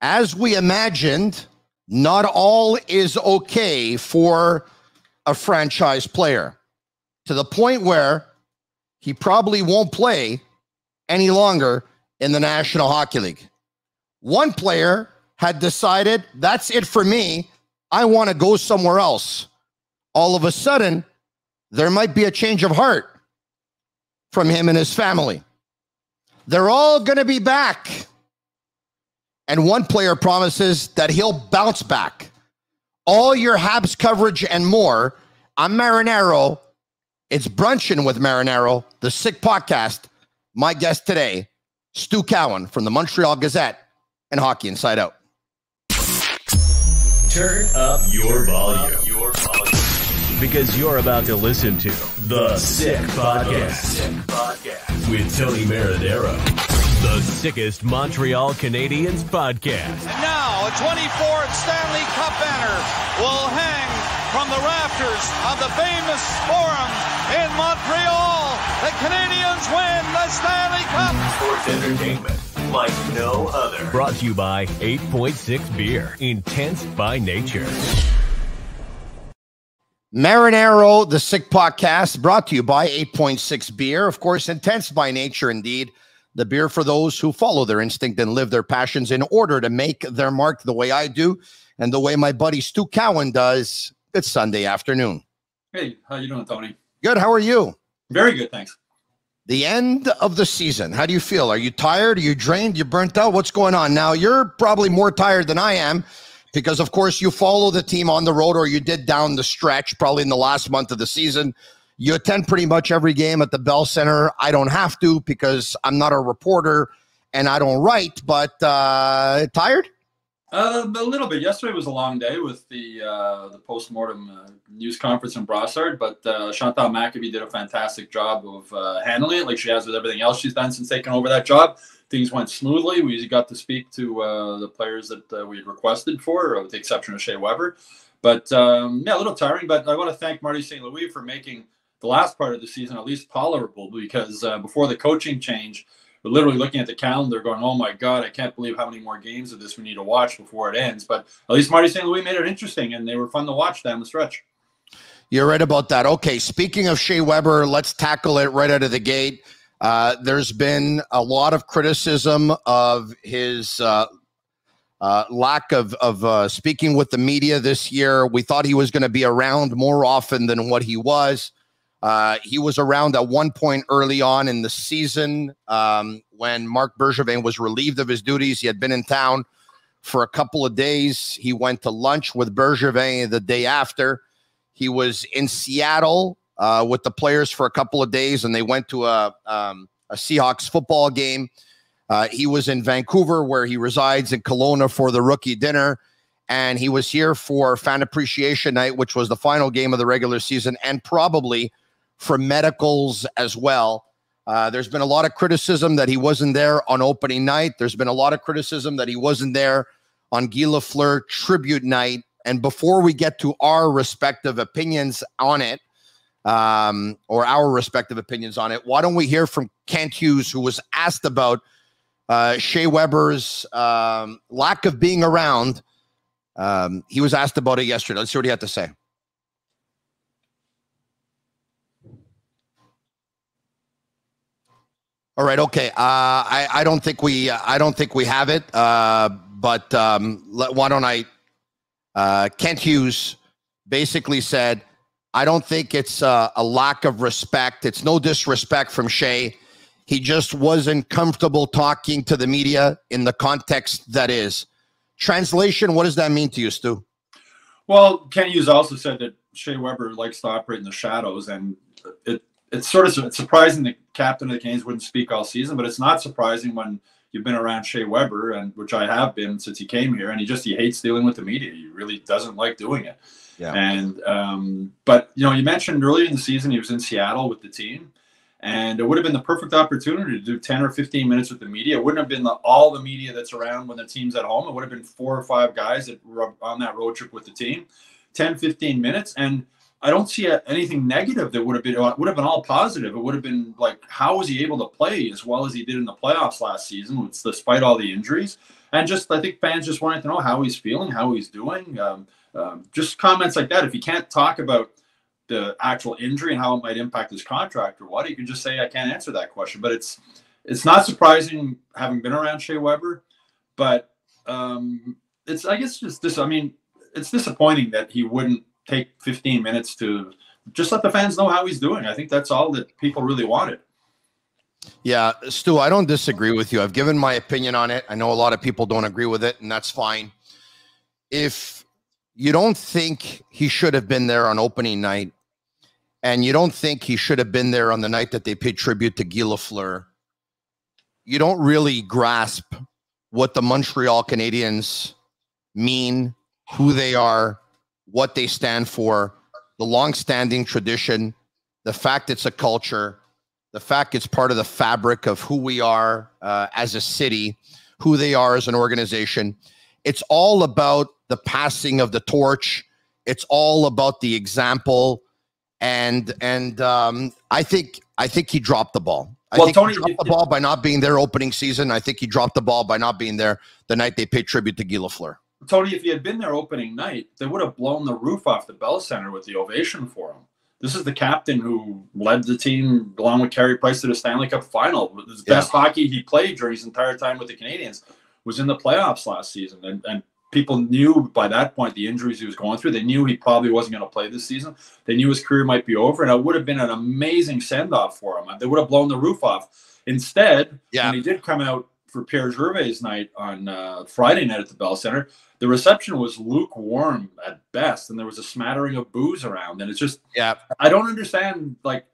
as we imagined, not all is okay for a franchise player to the point where he probably won't play any longer in the National Hockey League. One player had decided, that's it for me. I want to go somewhere else. All of a sudden, there might be a change of heart from him and his family. They're all going to be back. And one player promises that he'll bounce back. All your Habs coverage and more. I'm Marinaro. It's Brunching with Marinaro, the Sick Podcast. My guest today, Stu Cowan from the Montreal Gazette and Hockey Inside Out. Turn up your volume. Your volume. Because you're about to listen to The Sick Podcast, Sick Podcast. with Tony Marinaro. The sickest Montreal Canadiens podcast. Now, a 24th Stanley Cup banner will hang from the rafters of the famous Forum in Montreal. The Canadiens win the Stanley Cup. Sports entertainment like no other. Brought to you by 8.6 Beer, intense by nature. Marinaro, the Sick Podcast, brought to you by 8.6 Beer. Of course, intense by nature indeed. The beer for those who follow their instinct and live their passions in order to make their mark the way I do and the way my buddy Stu Cowan does. It's Sunday afternoon. Hey, how you doing, Tony? Good. How are you? Very good, thanks. The end of the season. How do you feel? Are you tired? Are you drained? You burnt out? What's going on? Now, you're probably more tired than I am because, of course, you follow the team on the road or you did down the stretch, probably in the last month of the season. You attend pretty much every game at the Bell Center. I don't have to because I'm not a reporter and I don't write, but uh, tired? Uh, a little bit. Yesterday was a long day with the uh, the postmortem uh, news conference in Brossard, but uh, Chantal Machabée did a fantastic job of uh, handling it, like she has with everything else she's done since taking over that job. Things went smoothly. We got to speak to uh, the players that we had requested for, with the exception of Shea Weber. But um, yeah, a little tiring. But I want to thank Marty St. Louis for making the last part of the season at least tolerable because uh, before the coaching change, we're literally looking at the calendar going, oh my God, I can't believe how many more games of this we need to watch before it ends. But at least Marty St. Louis made it interesting and they were fun to watch down the stretch. You're right about that. Okay, speaking of Shea Weber, let's tackle it right out of the gate. Uh, there's been a lot of criticism of his uh, uh, lack of, of uh, speaking with the media this year. We thought he was going to be around more often than what he was. Uh, he was around at one point early on in the season um, when Marc Bergevin was relieved of his duties. He had been in town for a couple of days. He went to lunch with Bergevin the day after. He was in Seattle uh, with the players for a couple of days, and they went to a, um, a Seahawks football game. Uh, he was in Vancouver, where he resides in Kelowna for the rookie dinner. And he was here for Fan Appreciation Night, which was the final game of the regular season, and probably for medicals as well. Uh, there's been a lot of criticism that he wasn't there on opening night. There's been a lot of criticism that he wasn't there on Guy Lafleur tribute night. And before we get to our respective opinions on it, um, or our respective opinions on it, why don't we hear from Kent Hughes, who was asked about uh, Shea Weber's um, lack of being around? Um, he was asked about it yesterday. Let's see what he had to say. All right. Okay. Uh, I I don't think we I don't think we have it. Uh, but um, let, why don't I? Uh, Kent Hughes basically said, "I don't think it's uh, a lack of respect. It's no disrespect from Shea. He just wasn't comfortable talking to the media in the context that is." Translation: What does that mean to you, Stu? Well, Kent Hughes also said that Shea Weber likes to operate in the shadows, and it it's sort of it's surprising the captain of the Canes wouldn't speak all season, but it's not surprising when you've been around Shea Weber, and which I have been since he came here, and he just he hates dealing with the media. He really doesn't like doing it. Yeah. And um, but you know, you mentioned earlier in the season he was in Seattle with the team, and it would have been the perfect opportunity to do ten or fifteen minutes with the media. It wouldn't have been the, all the media that's around when the team's at home. It would have been four or five guys that were on that road trip with the team, 10, 15 minutes, and I don't see a, anything negative that would have been it would have been all positive. It would have been like how was he able to play as well as he did in the playoffs last season, despite all the injuries. and just I think fans just wanted to know how he's feeling, how he's doing. Um, um, just comments like that. If you can't talk about the actual injury and how it might impact his contract or what, you can just say I can't answer that question. But it's it's not surprising having been around Shea Weber, but um, it's I guess just this. I mean, it's disappointing that he wouldn't take 15 minutes to just let the fans know how he's doing. I think that's all that people really wanted. Yeah, Stu, I don't disagree with you. I've given my opinion on it. I know a lot of people don't agree with it, and that's fine. If you don't think he should have been there on opening night, and you don't think he should have been there on the night that they paid tribute to Guy Lafleur, you don't really grasp what the Montreal Canadiens mean, who they are, what they stand for, the long-standing tradition, the fact it's a culture, the fact it's part of the fabric of who we are uh, as a city, who they are as an organization. It's all about the passing of the torch. It's all about the example, and and um, I think I think he dropped the ball. I Well, think Tony, he dropped the ball by not being there opening season. I think he dropped the ball by not being there the night they paid tribute to Guy Lafleur. Tony, if he had been there opening night, they would have blown the roof off the Bell Center with the ovation for him. This is the captain who led the team along with Carey Price to the Stanley Cup final. The Yeah. best hockey he played during his entire time with the Canadiens was in the playoffs last season. And, and people knew by that point the injuries he was going through. They knew he probably wasn't going to play this season. They knew his career might be over, and it would have been an amazing send off for him. They would have blown the roof off. Instead, Yeah. when he did come out for Pierre Gervais' night on uh, Friday night at the Bell Center, the reception was lukewarm at best, and there was a smattering of booze around. And it's just, Yeah, I don't understand. Like,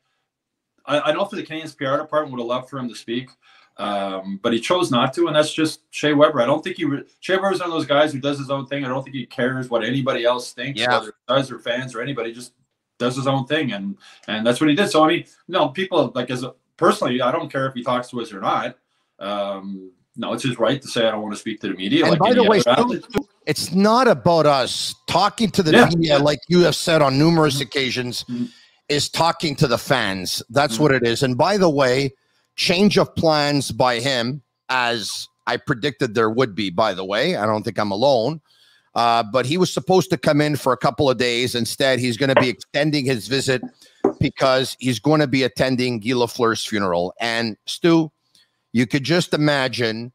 I, I know for the Canadiens PR department would have loved for him to speak, um, but he chose not to, and that's just Shea Weber. I don't think he. Re- Shea Weber's one of those guys who does his own thing. I don't think he cares what anybody else thinks, Yeah. whether does or fans or anybody. Just does his own thing, and and that's what he did. So I mean, no, people like as a, personally, I don't care if he talks to us or not. Um, no, it's his right to say I don't want to speak to the media. And like by the way, other Stu, athlete. It's not about us talking to the Yeah. media like you have said on numerous occasions Mhm. is talking to the fans that's Mhm. what it is and by the way change of plans by him as i predicted there would be by the way i don't think i'm alone uh, but he was supposed to come in for a couple of days instead he's going to be extending his visit because he's going to be attending Guy Lafleur's funeral and stu you could just imagine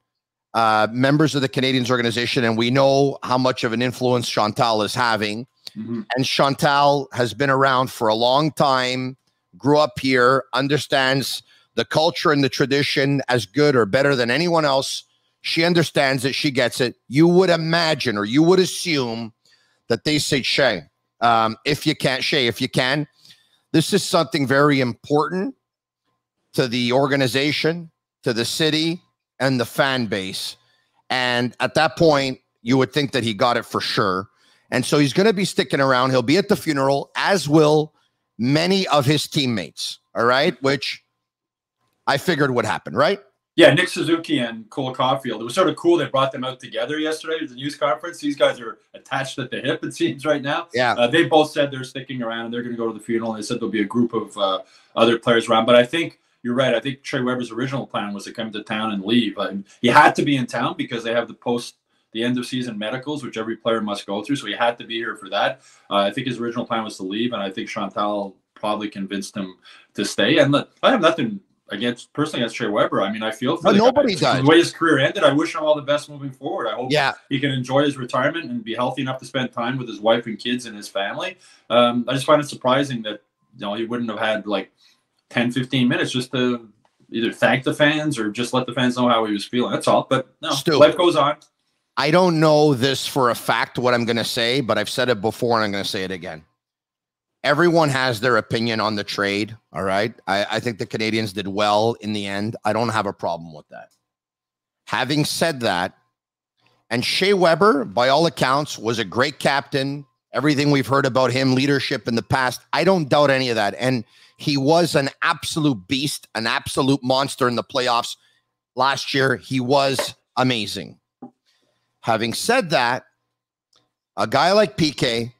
uh, members of the Canadiens organization, and we know how much of an influence Chantal is having. Mhm. And Chantal has been around for a long time, grew up here, understands the culture and the tradition as good or better than anyone else. She understands it, she gets it. You would imagine or you would assume that they say, Shea, um, if you can't, Shea, if you can, this is something very important to the organization, to the city, and the fan base. And at that point, you would think that he got it for sure. And so he's going to be sticking around. He'll be at the funeral, as will many of his teammates. All right. Which I figured would happen, right? Yeah, Nick Suzuki and Cole Caufield. It was sort of cool they brought them out together yesterday at the news conference. These guys are attached at the hip, it seems, right now. Yeah. Uh, they both said they're sticking around and they're going to go to the funeral. They said there'll be a group of uh, other players around. But I think you're right. I think Shea Weber's original plan was to come to town and leave. Um, he had to be in town because they have the post, the end of season medicals, which every player must go through. So he had to be here for that. Uh, I think his original plan was to leave, and I think Chantal probably convinced him to stay. And look, I have nothing against personally against Trey Weber. I mean, I feel for No, the guy. nobody does. The way his career ended, I wish him all the best moving forward. I hope Yeah. he can enjoy his retirement and be healthy enough to spend time with his wife and kids and his family. Um, I just find it surprising that you know he wouldn't have had like 10, 15 minutes just to either thank the fans or just let the fans know how he was feeling. That's all. But no, Stu. life goes on. I don't know this for a fact, what I'm going to say, but I've said it before and I'm going to say it again. Everyone has their opinion on the trade. All right. I, I think the Canadiens did well in the end. I don't have a problem with that. Having said that, and Shea Weber, by all accounts, was a great captain. Everything we've heard about him, leadership in the past, I don't doubt any of that. And he was an absolute beast, an absolute monster in the playoffs last year. He was amazing. Having said that, a guy like PK,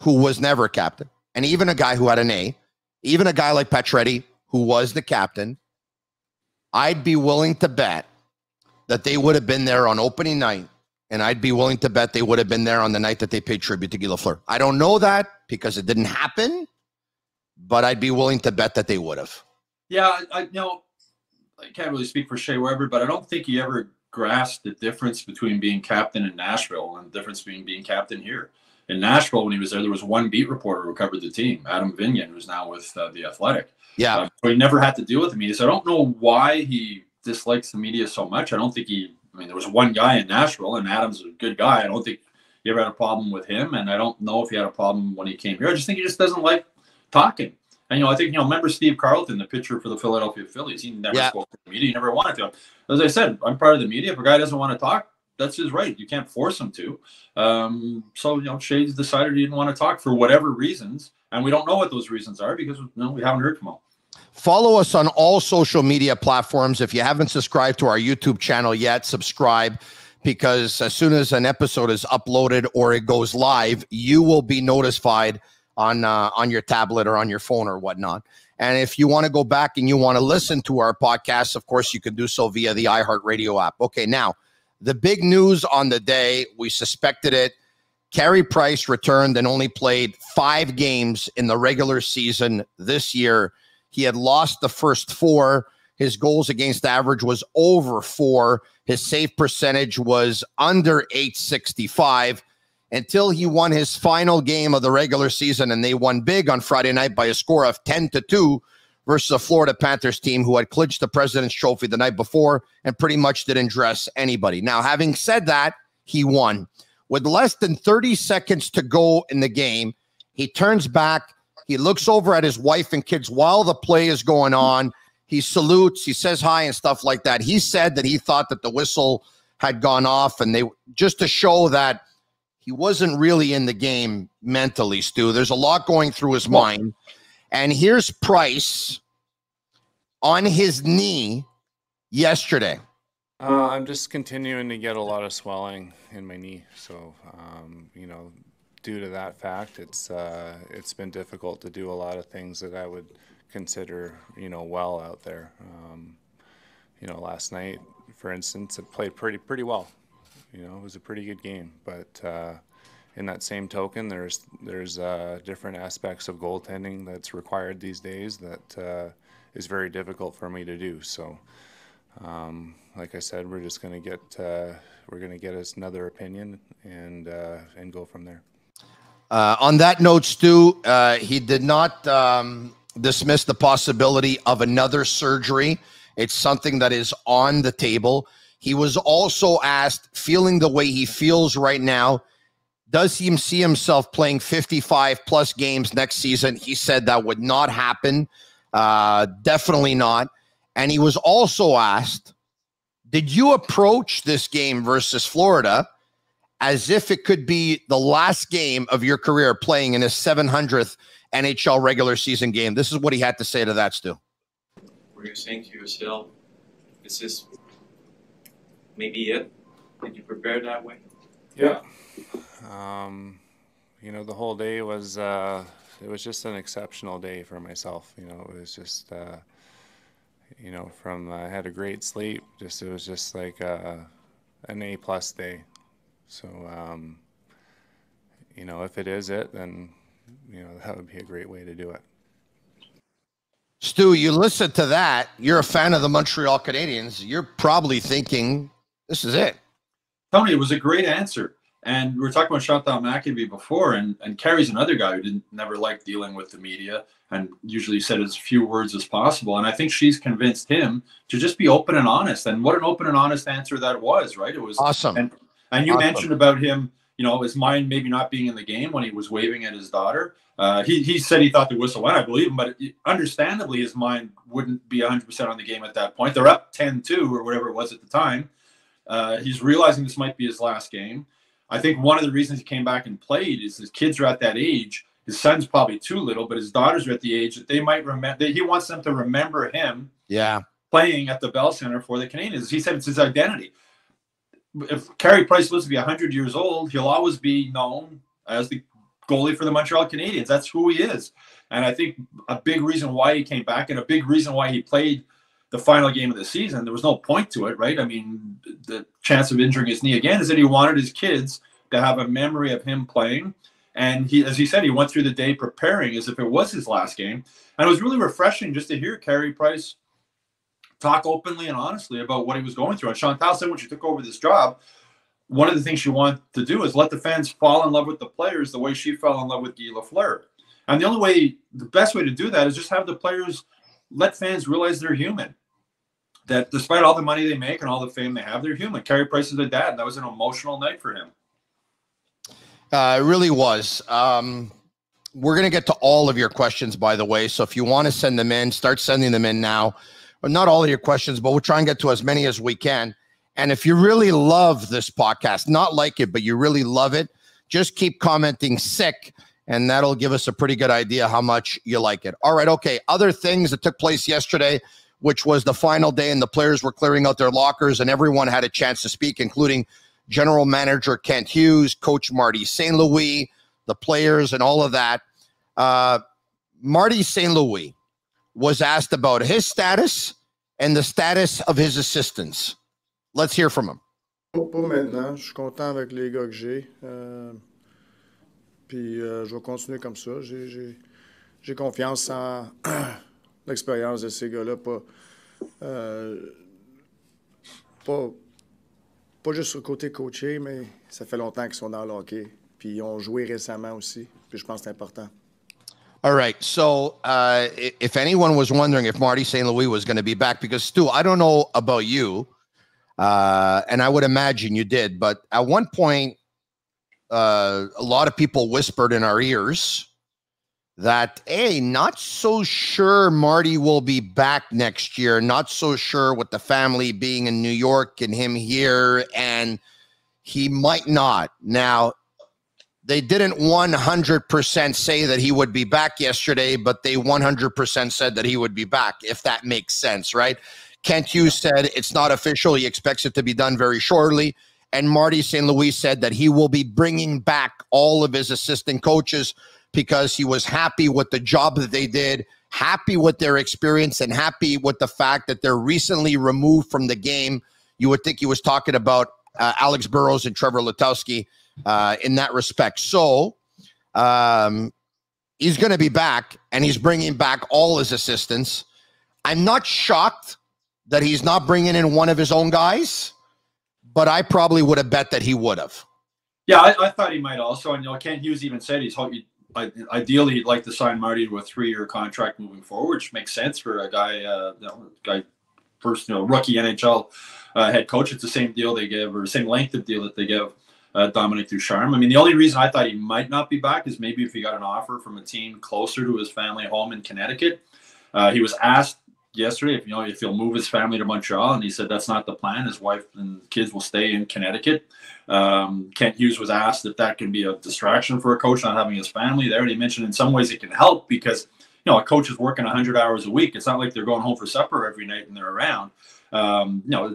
who was never a captain, and even a guy who had an A, even a guy like Pacioretty, who was the captain, I'd be willing to bet that they would have been there on opening night, and I'd be willing to bet they would have been there on the night that they paid tribute to Guy Lafleur. I don't know that because it didn't happen, but I'd be willing to bet that they would have. Yeah, I you know I can't really speak for Shea Weber, but I don't think he ever grasped the difference between being captain in Nashville and the difference between being captain here. In Nashville, when he was there, there was one beat reporter who covered the team, Adam Vingan, who's now with uh, the Athletic. Yeah, Uh, so he never had to deal with the media. So I don't know why he dislikes the media so much. I don't think he. I mean, there was one guy in Nashville, and Adam's a good guy. I don't think he ever had a problem with him, and I don't know if he had a problem when he came here. I just think he just doesn't like talking. And you know, I think you know, remember Steve Carlton, the pitcher for the Philadelphia Phillies. He never Yeah. spoke to the media. He never wanted to. As I said, I'm part of the media. If a guy doesn't want to talk, that's his right. You can't force him to. Um, so you know, Shades decided he didn't want to talk for whatever reasons, and we don't know what those reasons are because you know, we haven't heard from him. Follow us on all social media platforms. If you haven't subscribed to our YouTube channel yet, subscribe because as soon as an episode is uploaded or it goes live, you will be notified on uh, on your tablet or on your phone or whatnot. And if you want to go back and you want to listen to our podcast, of course, you can do so via the iHeartRadio app. Okay, now the big news on the day, we suspected it. Carey Price returned and only played five games in the regular season this year. He had lost the first four. His goals against average was over four. His save percentage was under 865 until he won his final game of the regular season. And they won big on Friday night by a score of 10 to 2 versus the Florida Panthers team who had clinched the President's Trophy the night before and pretty much didn't dress anybody. Now, having said that, he won. With less than 30 seconds to go in the game, he turns back. He looks over at his wife and kids while the play is going on. He salutes, he says hi and stuff like that. He said that he thought that the whistle had gone off, and they just to show that he wasn't really in the game mentally, Stu. There's a lot going through his mind. And here's Price on his knee yesterday. Uh, I'm just continuing to get a lot of swelling in my knee, so um, you know, due to that fact, it's uh, it's been difficult to do a lot of things that I would consider you know well out there. Um, you know, last night, for instance, it played pretty pretty well. You know, it was a pretty good game, but uh, in that same token, there's there's uh, different aspects of goaltending that's required these days that uh, is very difficult for me to do. So. Um, like I said, we're just going to get uh, we're going to get us another opinion and uh, and go from there. Uh, on that note, Stu, he did not um, dismiss the possibility of another surgery. It's something that is on the table. He was also asked, feeling the way he feels right now, does he see himself playing 55 plus games next season? He said that would not happen. Uh, definitely not. And he was also asked, did you approach this game versus Florida as if it could be the last game of your career playing in his 700th NHL regular season game? This is what he had to say to that, Stu. Were you saying to yourself, is maybe it? Did you prepare that way? Yeah. Um, you know, the whole day was uh, it was just an exceptional day for myself. You know, it was just uh, you know from I had a great sleep. Just it was just like uh, an A plus day. So um, you know, if it is it, then you know that would be a great way to do it. Stu, you listen to that. You're a fan of the Montreal Canadiens. You're probably thinking, this is it. Tony, it was a great answer. And we were talking about Chantal Machabée before, and, and Carey's another guy who didn't never like dealing with the media and usually said as few words as possible. And I think she's convinced him to just be open and honest. And what an open and honest answer that was, right? It was Awesome. And, and you Awesome. mentioned about him, you know, his mind maybe not being in the game when he was waving at his daughter. Uh, he, he said he thought the whistle went. I believe him, but understandably, his mind wouldn't be 100% on the game at that point. They're up 10 2 or whatever it was at the time. Uh, he's realizing this might be his last game. I think one of the reasons he came back and played is his kids are at that age. His son's probably too little, but his daughters are at the age that they might remember. He wants them to remember him Yeah. playing at the Bell Center for the Canadiens. He said it's his identity. If Carey Price lives to be 100 years old, he'll always be known as the goalie for the Montreal Canadiens. That's who he is. And I think a big reason why he came back and a big reason why he played the final game of the season. There was no point to it, right? I mean, the chance of injuring his knee again is that he wanted his kids to have a memory of him playing. And he, as he said, he went through the day preparing as if it was his last game. And it was really refreshing just to hear Carey Price talk openly and honestly about what he was going through. And Chantal said when she took over this job, one of the things she wanted to do is let the fans fall in love with the players the way she fell in love with Guy Lafleur. And the only way, the best way to do that is just have the players let fans realize they're human. That despite all the money they make and all the fame they have, they're human. Carey Price is a dad. That was an emotional night for him. Uh, it really was. Um, we're going to get to all of your questions, by the way. So if you want to send them in, start sending them in now. Not all of your questions, but we'll try and get to as many as we can. And if you really love this podcast, not like it, but you really love it, just keep commenting sick, and that'll give us a pretty good idea how much you like it. All right. Okay. Other things that took place yesterday, which was the final day, and the players were clearing out their lockers, and everyone had a chance to speak, including general manager Kent Hughes, coach Marty St. Louis, the players, and all of that. Uh, Marty St. Louis was asked about his status and the status of his assistants. Let's hear from him. Pour maintenant, je suis content avec les gars que j'ai. Euh, puis euh, je vais continuer comme ça. J'ai confiance en l'expérience de ces gars-là. Pas, euh, pas, pas juste sur le côté coaché, mais ça fait longtemps qu'ils sont dans le hockey. Puis ils ont joué récemment aussi. Puis je pense que c'est important. All right. So, uh, if anyone was wondering if Marty St. Louis was going to be back, because Stu, I don't know about you, uh, and I would imagine you did, but at one point, uh, a lot of people whispered in our ears that, hey, not so sure Marty will be back next year. Not so sure with the family being in New York and him here, and he might not. Now, they didn't 100% say that he would be back yesterday, but they 100% said that he would be back, if that makes sense, right? Kent Hughes said it's not official. He expects it to be done very shortly. And Marty St. Louis said that he will be bringing back all of his assistant coaches because he was happy with the job that they did, happy with their experience, and happy with the fact that they're recently removed from the game. You would think he was talking about uh, Alex Burrows and Trevor Letowski uh, in that respect. So um, he's going to be back, and he's bringing back all his assistants. I'm not shocked that he's not bringing in one of his own guys, but I probably would have bet that he would have. Yeah, I, I, thought he might also. And you know, Kent Hughes even said he's hoping, ideally he'd like to sign Marty to a three-year contract moving forward, which makes sense for a guy, uh, you know, guy first, you know, rookie NHL uh, head coach. It's the same deal they give, or the same length of deal that they give uh, Dominique Ducharme. I mean, the only reason I thought he might not be back is maybe if he got an offer from a team closer to his family home in Connecticut. Uh, he was asked yesterday if you know if he'll move his family to Montreal, and he said that's not the plan. His wife and kids will stay in Connecticut. Um, Kent Hughes was asked if that can be a distraction for a coach not having his family there, and he mentioned in some ways it can help because you know a coach is working 100 hours a week. It's not like they're going home for supper every night and they're around. Um, you know,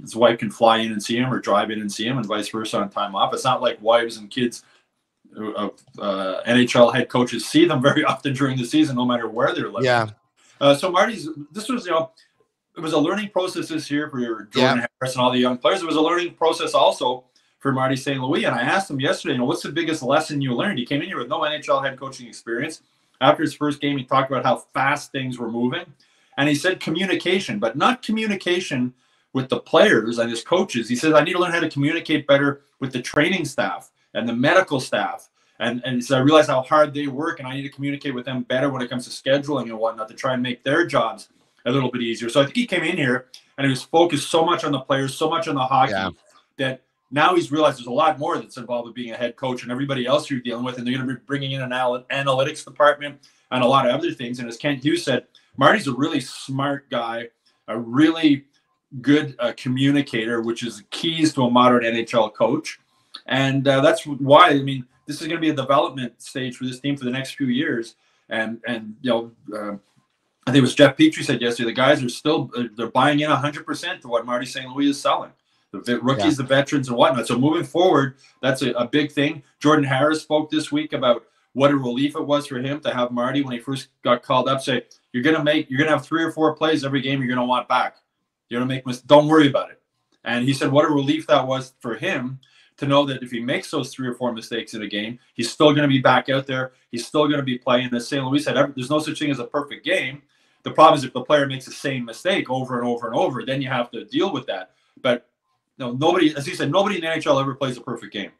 his wife can fly in and see him or drive in and see him and vice versa on time off. It's not like wives and kids of uh, NHL head coaches see them very often during the season, no matter where they're living. Yeah. Uh, so Marty's, this was, you know, it was a learning process this year for Jordan yeah. Harris and all the young players. It was a learning process also for Marty St. Louis. And I asked him yesterday, you know, what's the biggest lesson you learned? He came in here with no NHL head coaching experience. After his first game, he talked about how fast things were moving. And he said communication, but not communication – with the players and his coaches. He says, I need to learn how to communicate better with the training staff and the medical staff. And, and so I realize how hard they work, and I need to communicate with them better when it comes to scheduling and whatnot to try and make their jobs a little bit easier. So I think he came in here and he was focused so much on the players, so much on the hockey yeah. that now he's realized there's a lot more that's involved with being a head coach and everybody else you're dealing with. And they're going to be bringing in an analytics department and a lot of other things. And as Kent Hughes said, Marty's a really smart guy, a really good uh, communicator, which is keys to a modern NHL coach. And uh, that's why, I mean, this is going to be a development stage for this team for the next few years. And, and you know, uh, I think it was Jeff Petry said yesterday, the guys are still, uh, they're buying in 100% to what Marty St. Louis is selling. The rookies, yeah. the veterans, and whatnot. So moving forward, that's a, a big thing. Jordan Harris spoke this week about what a relief it was for him to have Marty when he first got called up say, "You're gonna make, you're gonna have three or four plays every game. You're gonna want back. You're gonna make mis- Don't worry about it." And he said, "What a relief that was for him." To know that if he makes those three or four mistakes in a game, he's still going to be back out there. He's still going to be playing. As St. Louis said, there's no such thing as a perfect game. The problem is if the player makes the same mistake over and over and over, then you have to deal with that. But no, nobody, as he said, nobody in the NHL ever plays a perfect game.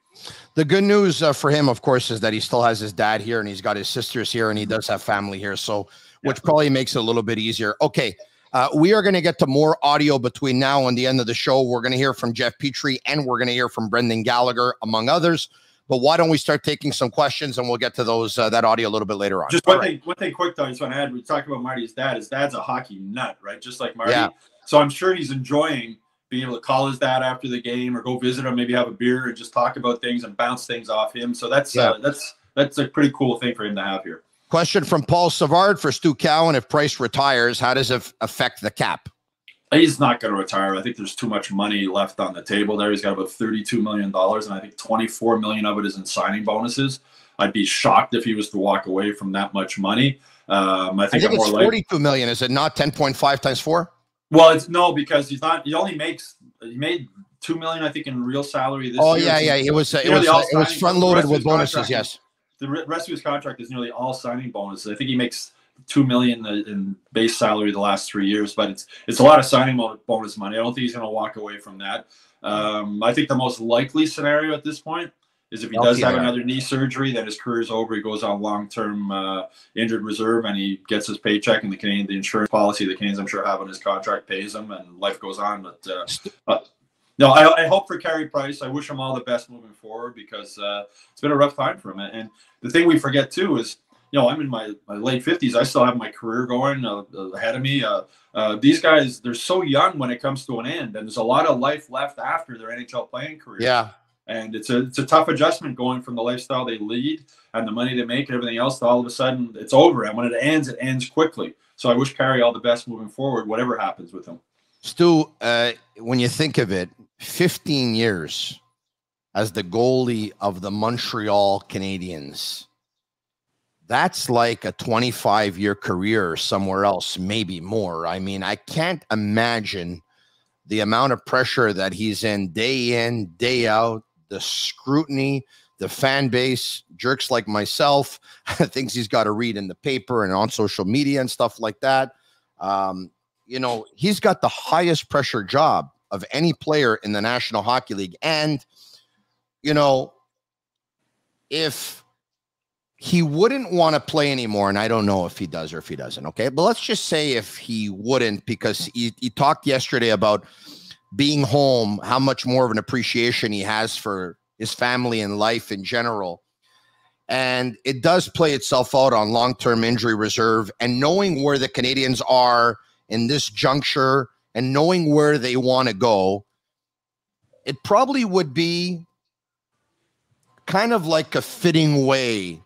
The good news uh, for him, of course, is that he still has his dad here and he's got his sisters here and he does have family here. So, which probably makes it a little bit easier. Okay. Uh, we are going to get to more audio between now and the end of the show. We're going to hear from Jeff Petry and we're going to hear from Brendan Gallagher, among others. But why don't we start taking some questions and we'll get to those uh, that audio a little bit later on. Just one thing, one thing quick though, I just want to add. We talked about Marty's dad. His dad's a hockey nut, right? Just like Marty. Yeah. So I'm sure he's enjoying being able to call his dad after the game or go visit him, maybe have a beer and just talk about things and bounce things off him. So that's Yeah. uh, that's that's a pretty cool thing for him to have here. Question from Paul Savard for Stu Cowan. If Price retires, how does it affect the cap? He's not going to retire. I think there's too much money left on the table there. He's got about 32 million dollars, and I think 24 million of it is in signing bonuses. I'd be shocked if he was to walk away from that much money. Um, I I think, think I'm it's more like 42 million. Is it not 10.5 times four? Well, it's no because he's not. He only makes. He made two million, I think, in real salary this Oh, year. yeah, yeah. It was, uh, it was, uh, it was front loaded with bonuses. contract- Yes. The rest of his contract is nearly all signing bonuses. I think he makes two million in base salary the last three years, but it's it's a lot of signing bonus money. I don't think he's going to walk away from that. Um, I think the most likely scenario at this point is if he does have another knee surgery, then his career's over. He goes on long-term uh, injured reserve, and he gets his paycheck, and the Canadian, the insurance policy the Canadiens, I'm sure, have on his contract pays him, and life goes on. But uh, uh, no, I, I hope for Carey Price. I wish him all the best moving forward because uh, it's been a rough time for him. And the thing we forget too is, you know, I'm in my, my late 50s. I still have my career going uh, ahead of me. Uh, uh, these guys, they're so young when it comes to an end, and there's a lot of life left after their NHL playing career. Yeah. And it's a it's a tough adjustment going from the lifestyle they lead and the money they make and everything else to all of a sudden it's over. And when it ends, it ends quickly. So I wish Carey all the best moving forward, whatever happens with him. Stu, uh, when you think of it, 15 years as the goalie of the Montreal Canadiens. That's like a 25 year career somewhere else, maybe more. I mean, I can't imagine the amount of pressure that he's in day in, day out, the scrutiny, the fan base, jerks like myself, things he's got to read in the paper and on social media and stuff like that. Um, you know, he's got the highest pressure job of any player in the National Hockey League. And, you know, if he wouldn't want to play anymore, and I don't know if he does or if he doesn't, okay, but let's just say if he wouldn't, because he, he talked yesterday about being home, how much more of an appreciation he has for his family and life in general. And it does play itself out on long term injury reserve and knowing where the Canadiens are in this juncture and knowing where they want to go, it probably would be kind of like a fitting way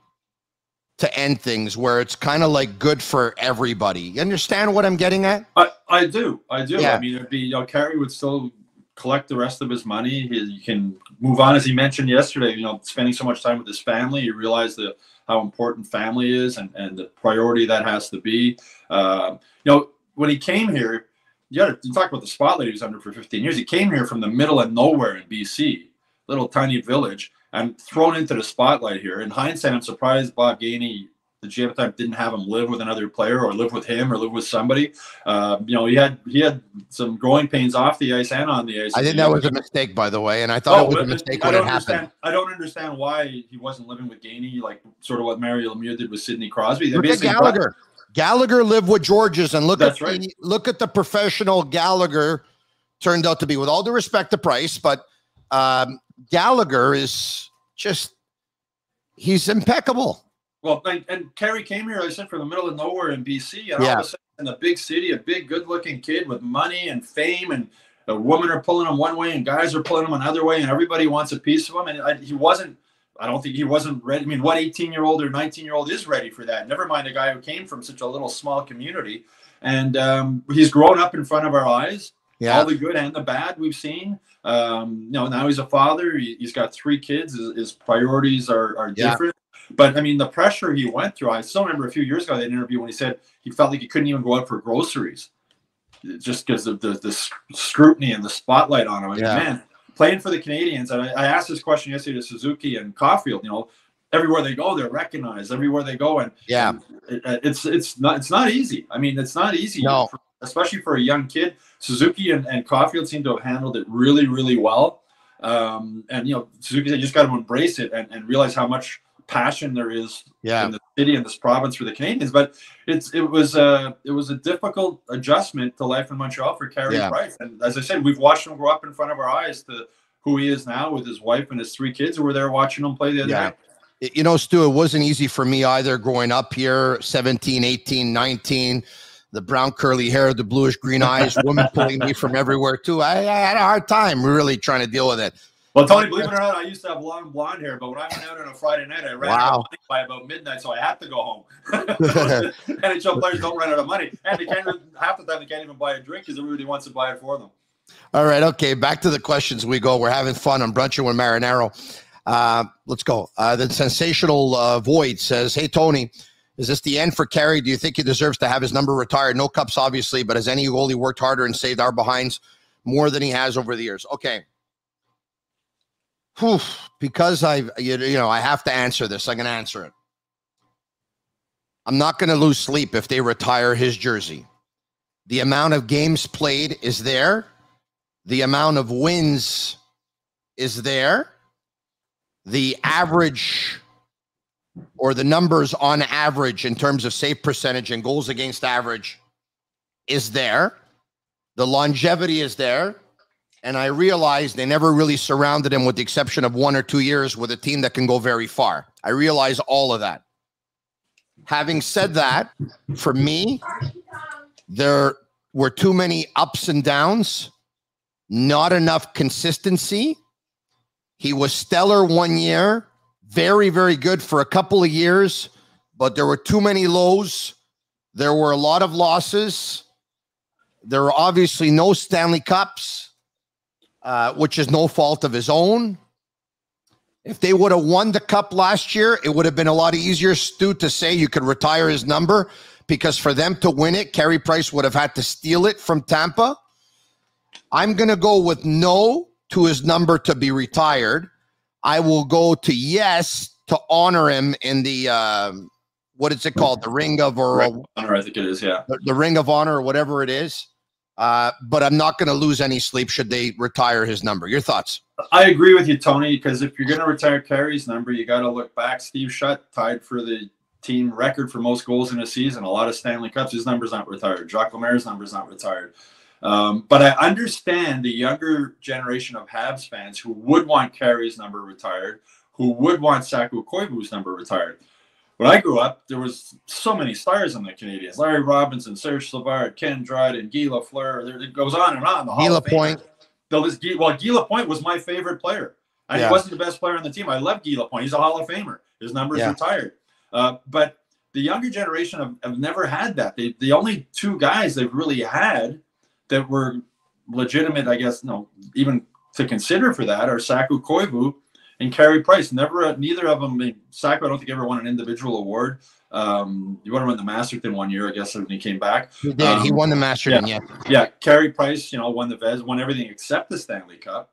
to end things where it's kind of like good for everybody. You understand what I'm getting at? I, I do. I do. Yeah. I mean, it'd be, you know, Carey would still collect the rest of his money. He, he can move on, as he mentioned yesterday, you know, spending so much time with his family. You realize the, how important family is and, and the priority that has to be. Um, you know, when he came here, you, gotta, you talk about the spotlight he was under for 15 years. He came here from the middle of nowhere in BC, little tiny village, and thrown into the spotlight here. In hindsight, I'm surprised Bob Gainey, the GM at the time, didn't have him live with another player or live with him or live with somebody. Uh, you know, he had he had some growing pains off the ice and on the ice. I think that was a mistake, by the way, and I thought Oh, it was but a mistake I when it happened. understand. I don't understand why he wasn't living with Gainey, like sort of what Mario Lemieux did with Sidney Crosby. They Look at basically- Gallagher. Gallagher lived with Gorges, and look That's at right. the, look at the professional Gallagher turned out to be. With all due respect to Price, but um, Gallagher is just he's impeccable. Well, and, and Carey came here, I said, from the middle of nowhere in BC, and all of a sudden in the big city, a big, good-looking kid with money and fame, and a woman are pulling him one way, and guys are pulling him another way, and everybody wants a piece of him. And I, he wasn't. I don't think he wasn't ready. I mean, what 18-year-old or 19-year-old is ready for that? Never mind a guy who came from such a little small community, and um, he's grown up in front of our eyes. Yeah. all the good and the bad we've seen. Um, you know, now he's a father. He, has got three kids. His, his priorities are, are Yeah. different. But I mean, the pressure he went through. I still remember a few years ago that interview when he said he felt like he couldn't even go out for groceries, just because of the the scrutiny and the spotlight on him. I mean, Yeah. man, playing for the Canadiens. And I, I asked this question yesterday to Suzuki and Caufield. You know, everywhere they go, they're recognized. Everywhere they go, and Yeah. it- it's it's not it's not easy. I mean, it's not easy, No. for- especially for a young kid. Suzuki and, and Caufield seem to have handled it really, really well. Um, and you know, Suzuki said you just got to embrace it and, and realize how much passion there is Yeah. in the city and this province for the Canadiens. But it's it was a it was a difficult adjustment to life in Montreal for Carey Yeah. Price. And as I said, we've watched him grow up in front of our eyes to who he is now with his wife and his three kids who were there watching him play the other Yeah. night. You know, Stu, it wasn't easy for me either growing up here, 17, 18, 19, the brown curly hair, the bluish green eyes, women pulling me from everywhere too. I, I had a hard time really trying to deal with it. Well, Tony, believe it or not, I used to have long blonde hair, but when I went out on a Friday night, I ran out of money by about midnight, so I had to go home. NHL players don't run out of money, and they can't even, half the time they can't even buy a drink because everybody wants to buy it for them. All right. Okay. Back to the questions we go. We're having fun on Brunching with Marinaro. Uh, let's go. Uh, the sensational uh, Void says, Hey, Tony, is this the end for Carey? Do you think he deserves to have his number retired? No cups, obviously, but has any goalie worked harder and saved our behinds more than he has over the years? Okay. Whew. Because I've, you you know, I have to answer this. I'm going to answer it. I'm not going to lose sleep if they retire his jersey. The amount of games played is there the amount of wins is there. The average or the numbers on average in terms of save percentage and goals against average is there. The longevity is there. And I realized they never really surrounded him, with the exception of one or two years, with a team that can go very far. I realize all of that. Having said that, for me, there were too many ups and downs not enough consistency. He was stellar one year, very, very good for a couple of years, but there were too many lows. There were a lot of losses. There were obviously no Stanley Cups, uh, which is no fault of his own. If they would have won the cup last year, it would have been a lot easier, Stu, to say you could retire his number because for them to win it, Carey Price would have had to steal it from Tampa. I'm going to go with no to his number to be retired. I will go to yes to honor him in the um, what is it called, the ring of or Honor, I think it is, yeah. the, the ring of honor or whatever it is. Uh, but I'm not going to lose any sleep should they retire his number. Your thoughts? I agree with you, Tony, because if you're going to retire Carey's number, you got to look back. Steve Shutt tied for the team record for most goals in a season. A lot of Stanley Cups. His number's not retired. Jacques Lemaire's number's not retired. Um, but I understand the younger generation of Habs fans who would want Carey's number retired, who would want Saku Koivu's number retired. When I grew up, there was so many stars in the Canadiens: Larry Robinson, Serge Savard, Ken Dryden, Guy Lafleur. There, it goes on and on. The Hall Guy. Lapointe. List, well, Guy Lapointe was my favorite player. And Yeah. he wasn't the best player on the team. I love Guy Lapointe. He's a Hall of Famer. His number's Yeah. retired. Uh, but the younger generation have, have never had that. They, the only two guys they've really had that were legitimate, I guess, no, even to consider for that are Saku Koivu and Carey Price. Never, neither of them. I mean, Saku, I don't think ever won an individual award. Um, he would have won the Masterton one year, I guess, when he came back. He did. he Um, won the Masterton. Yeah. Yeah, Carey Price, you know, won the Vez, won everything except the Stanley Cup.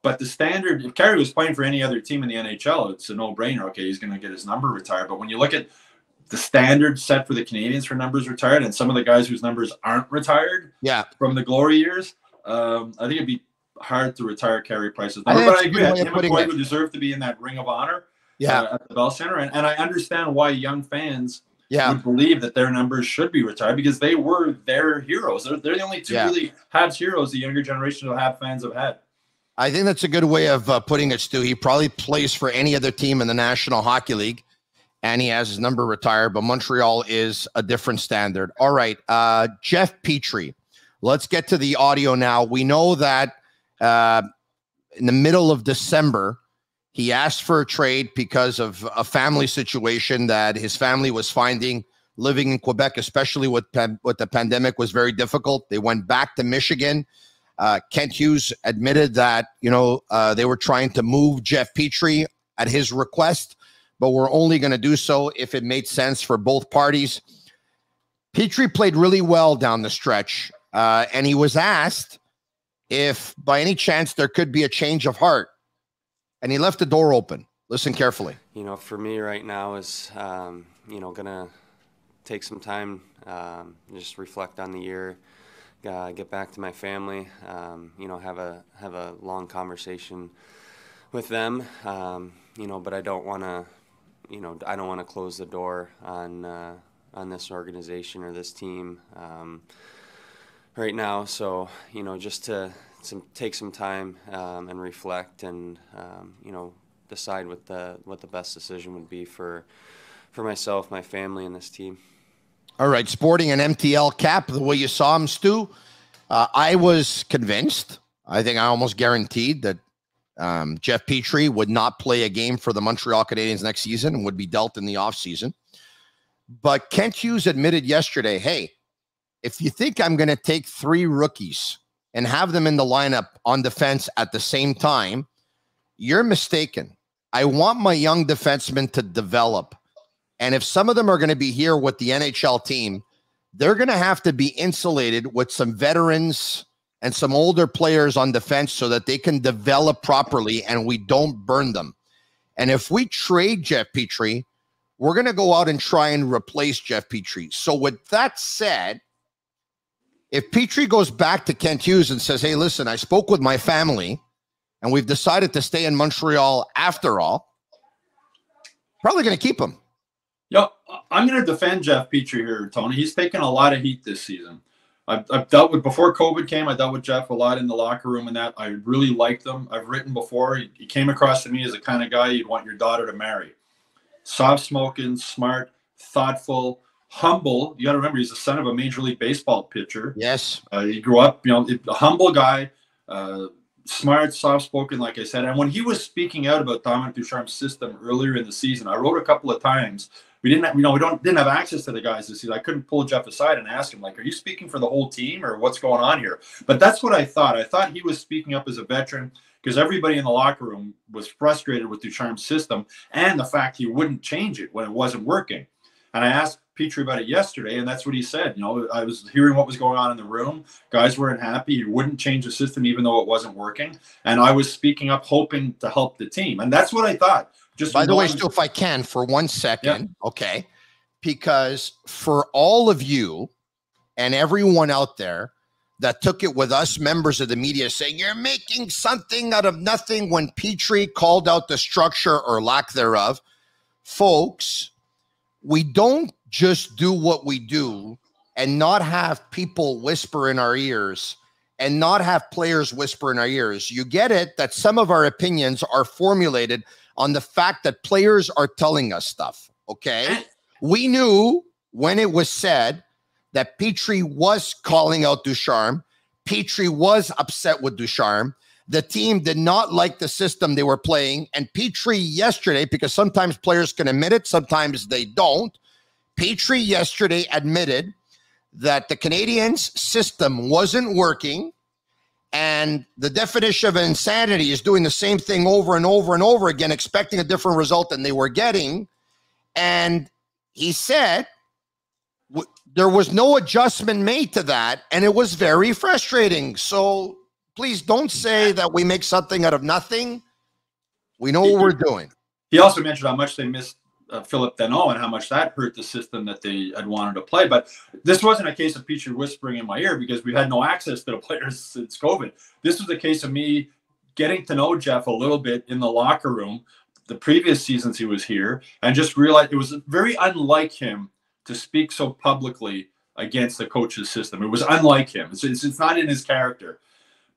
But the standard, if Carey was playing for any other team in the NHL, it's a no-brainer. Okay, he's going to get his number retired. But when you look at the standard set for the Canadiens for numbers retired, and some of the guys whose numbers aren't retired Yeah. from the glory years, um, I think it'd be hard to retire Carey Price's number. think But I agree, good way of him and. Koivu deserve to be in that Ring of Honor Yeah. uh, at the Bell Center, and, and I understand why young fans Yeah. would believe that their numbers should be retired because they were their heroes. They're, they're the only two Yeah. really Habs heroes the younger generation of Habs fans have had. I think that's a good way of uh, putting it, Stu. He probably plays for any other team in the National Hockey League, and he has his number retired. But Montreal is a different standard. All right, uh, Jeff Petry. Let's get to the audio now. We know that uh, in the middle of December, he asked for a trade because of a family situation that his family was finding living in Quebec, especially with with the pandemic, was very difficult. They went back to Michigan. Uh, Kent Hughes admitted that you know uh, they were trying to move Jeff Petry at his request, but we're only going to do so if it made sense for both parties. Petry played really well down the stretch, uh, and he was asked if by any chance there could be a change of heart, and he left the door open. Listen carefully. You know, for me right now is, um, you know, gonna take some time, um, just reflect on the year, uh, get back to my family, um, you know, have a have a long conversation with them, um, you know, but I don't want to, you know, I don't want to close the door on uh, on this organization or this team um, right now. So, you know, just to some take some time um, and reflect and um, you know decide what the what the best decision would be for for myself, my family, and this team. All right, sporting an MTL cap the way you saw him, Stu. Uh, I was convinced. I think I almost guaranteed that um, Jeff Petry would not play a game for the Montreal Canadiens next season and would be dealt in the offseason. But Kent Hughes admitted yesterday hey, if you think I'm going to take three rookies and have them in the lineup on defense at the same time, you're mistaken. I want my young defensemen to develop. And if some of them are going to be here with the NHL team, they're going to have to be insulated with some veterans and some older players on defense so that they can develop properly and we don't burn them. And if we trade Jeff Petry, we're going to go out and try and replace Jeff Petry. So, with that said, if Petry goes back to Kent Hughes and says, Hey, listen, I spoke with my family and we've decided to stay in Montreal after all, probably going to keep him. Yeah, I'm going to defend Jeff Petry here, Tony. He's taken a lot of heat this season. I've, I've, dealt with before COVID came. I dealt with Jeff a lot in the locker room, and that I really liked him. I've written before. He, he came across to me as the kind of guy you'd want your daughter to marry. Soft smoking, smart, thoughtful, humble. You got to remember, he's the son of a major league baseball pitcher. Yes. Uh, he grew up, you know, a humble guy, uh, smart, soft spoken, like I said. And when he was speaking out about Dominique Ducharme's system earlier in the season, I wrote a couple of times we didn't have, you know, we don't didn't have access to the guys this season. I couldn't pull Jeff aside and ask him, like, are you speaking for the whole team or what's going on here? But that's what I thought. I thought he was speaking up as a veteran because everybody in the locker room was frustrated with Ducharme's system and the fact he wouldn't change it when it wasn't working. And I asked Petry about it yesterday, and that's what he said. You know, I was hearing what was going on in the room. Guys weren't happy. He wouldn't change the system even though it wasn't working. And I was speaking up, hoping to help the team. And that's what I thought. Just by the way, Stu, if I can, for one second, yeah. okay, because for all of you and everyone out there that took it with us members of the media saying you're making something out of nothing when Petry called out the structure or lack thereof, folks, we don't just do what we do and not have people whisper in our ears and not have players whisper in our ears. You get it that some of our opinions are formulated on the fact that players are telling us stuff. Okay. We knew when it was said that Petry was calling out Ducharme. Petry was upset with Ducharme. The team did not like the system they were playing. And Petry yesterday, because sometimes players can admit it, sometimes they don't. Petry yesterday admitted that the Canadiens' system wasn't working and the definition of insanity is doing the same thing over and over and over again, expecting a different result than they were getting. And he said w- there was no adjustment made to that, and it was very frustrating. So please don't say that we make something out of nothing. We know what we're doing. He also mentioned how much they missed uh, Phillip Danault and how much that hurt the system that they had wanted to play. But this wasn't a case of Petry whispering in my ear because we had no access to the players since COVID. This was a case of me getting to know Jeff a little bit in the locker room the previous seasons he was here and just realized it was very unlike him to speak so publicly against the coach's system. It was unlike him. It's, it's, it's not in his character.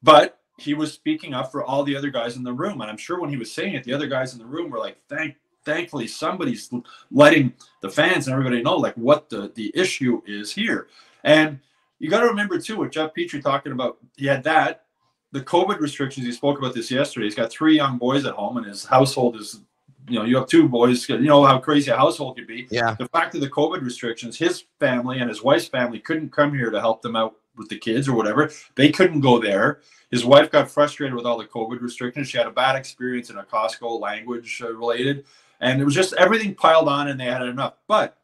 But he was speaking up for all the other guys in the room. And I'm sure when he was saying it, the other guys in the room were like, thank thankfully somebody's letting the fans and everybody know like what the the issue is here. And you got to remember too what Jeff Petry talking about. He had that the COVID restrictions. He spoke about this yesterday. He's got three young boys at home, and his household is. You know, you have two boys. You know how crazy a household could be. Yeah. The fact of the COVID restrictions, his family and his wife's family couldn't come here to help them out with the kids or whatever. They couldn't go there. His wife got frustrated with all the COVID restrictions. She had a bad experience in a Costco language uh, related, and it was just everything piled on, and they had enough. But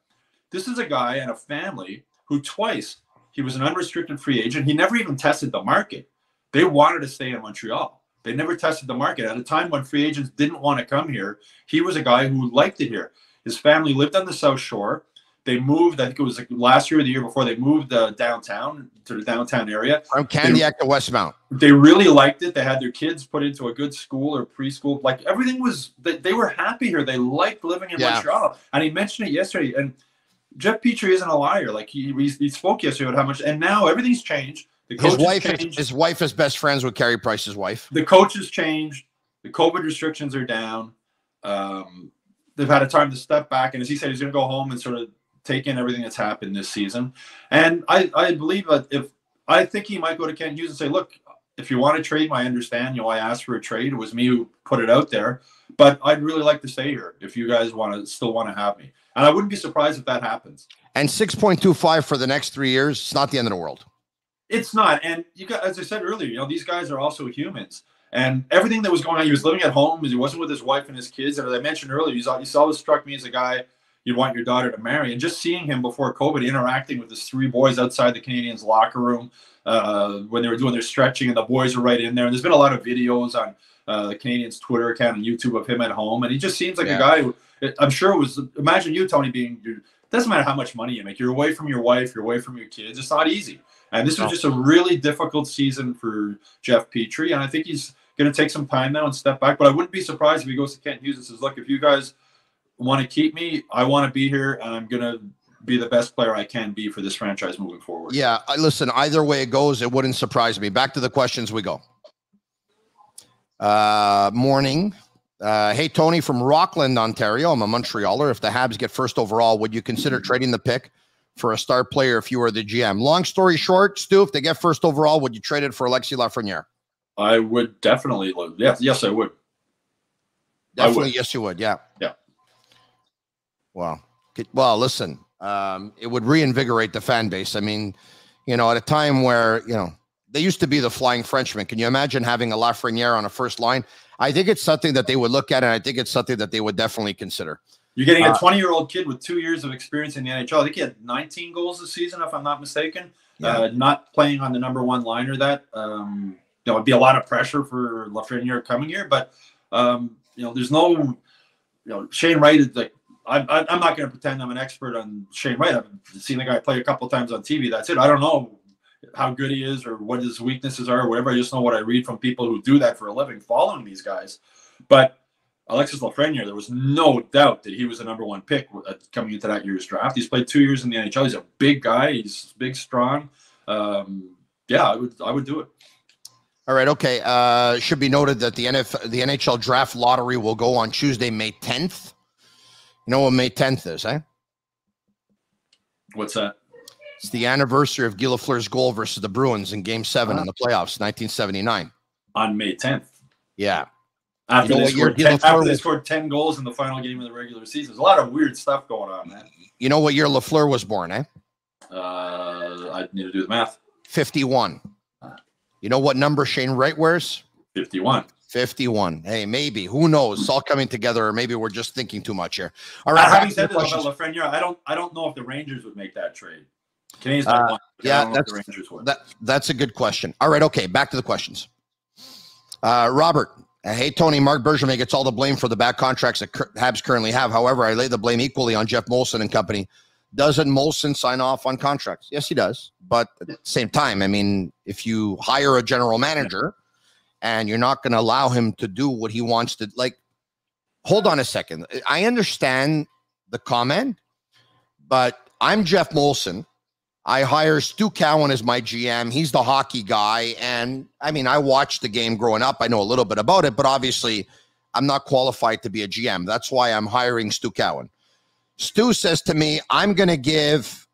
this is a guy and a family who twice he was an unrestricted free agent. He never even tested the market. They wanted to stay in Montreal. They never tested the market. At a time when free agents didn't want to come here, he was a guy who liked it here. His family lived on the South Shore. They moved, I think it was like last year or the year before, they moved uh, downtown to the downtown area. From Candiac to Westmount. They really liked it. They had their kids put into a good school or preschool. Like everything was, they, they were happy here. They liked living in Yeah. Montreal. And he mentioned it yesterday. And Jeff Petry isn't a liar. Like he, he, he spoke yesterday about how much, and now everything's changed. The His wife, is, his wife is best friends with Carey Price's wife. the coaches changed. The COVID restrictions are down. Um, they've had a time to step back, and as he said, he's going to go home and sort of take in everything that's happened this season. And I, I believe that if I think he might go to Kent Hughes and say, "Look, if you want to trade I understand. You know, I asked for a trade. It was me who put it out there, but I'd really like to stay here if you guys want to still want to have me. And I wouldn't be surprised if that happens. And 6.25 for the next three years. It's not the end of the world. It's not. And you got, as I said earlier, you know, these guys are also humans. And everything that was going on, he was living at home. He wasn't with his wife and his kids. And as I mentioned earlier, he's, he's always struck me as a guy you'd want your daughter to marry. And just seeing him before COVID interacting with his three boys outside the Canadiens' locker room uh, when they were doing their stretching, and the boys were right in there. And there's been a lot of videos on uh, the Canadiens' Twitter account and YouTube of him at home. And he just seems like Yeah. a guy who, I'm sure it was, imagine you, Tony, being, doesn't matter how much money you make, you're away from your wife, you're away from your kids. It's not easy. And this was just a really difficult season for Jeff Petry. And I think he's going to take some time now and step back. But I wouldn't be surprised if he goes to Kent Hughes and says, look, if you guys want to keep me, I want to be here and I'm going to be the best player I can be for this franchise moving forward. Yeah. I- Listen, either way it goes, it wouldn't surprise me. Back to the questions we go. Uh, morning. Uh, hey, Tony from Rockland, Ontario. I'm a Montrealer. If the Habs get first overall, would you consider trading the pick for a star player if you were the GM? Long story short, Stu, if they get first overall, would you trade it for Alexis Lafreniere? I would definitely, yes, yes, I would. I would. Definitely, yes, you would. Yeah. Yeah. Well, well, listen, um, it would reinvigorate the fan base. I mean, you know, at a time where you know they used to be the Flying Frenchman. Can you imagine having a Lafreniere on a first line? I think it's something that they would look at, and I think it's something that they would definitely consider. You're getting a Uh, 20 year old kid with two years of experience in the NHL. I think he had 19 goals this season, if I'm not mistaken. Yeah. Uh, not playing on the number one liner, that um, you know, it'd be a lot of pressure for Lafreniere coming here. But um, you know, there's no, you know, Shane Wright is like. I'm, I'm not going to pretend I'm an expert on Shane Wright. I've seen the guy play a couple times on TV. That's it. I don't know how good he is or what his weaknesses are or whatever. I just know what I read from people who do that for a living, following these guys. But Alexis Lafreniere, there was no doubt that he was the number one pick uh, coming into that year's draft. He's played two years in the NHL. He's a big guy. He's big, strong. Um, yeah, I would, I would do it. All right, okay. Uh, should be noted that the NF, the NHL draft lottery will go on Tuesday, May 10th. You know what May 10th is, eh? What's that? It's the anniversary of Guy Lafleur's goal versus the Bruins in Game Seven in the playoffs, 1979. On May 10th. Yeah. After, You know they scored, 10, after they scored 10 goals in the final game of the regular season. There's a lot of weird stuff going on, man. You know what year Lafleur was born, eh? Uh, I need to do the math. 51. You know what number Shane Wright wears? 51. 51. Hey, maybe. Who knows? It's all coming together, or maybe we're just thinking too much here. All right. Uh, having said questions. about Lafreniere, I don't, I don't know if the Rangers would make that trade. Canadiens Uh, don't want. it, yeah, don't know if the that's- That that's a good question. All right, okay, back to the questions. Uh, Robert, uh, hey Tony, Marc Bergevin gets all the blame for the bad contracts that Habs currently have. However, I lay the blame equally on Jeff Molson and company. Doesn't Molson sign off on contracts? Yes, he does. But at the same time, I mean, if you hire a general manager and you're not going to allow him to do what he wants to, like, hold on a second. I understand the comment, but I'm Jeff Molson. I hire Stu Cowan as my GM. He's the hockey guy. And I mean, I watched the game growing up. I know a little bit about it, but obviously I'm not qualified to be a GM. That's why I'm hiring Stu Cowan. Stu says to me, I'm going to give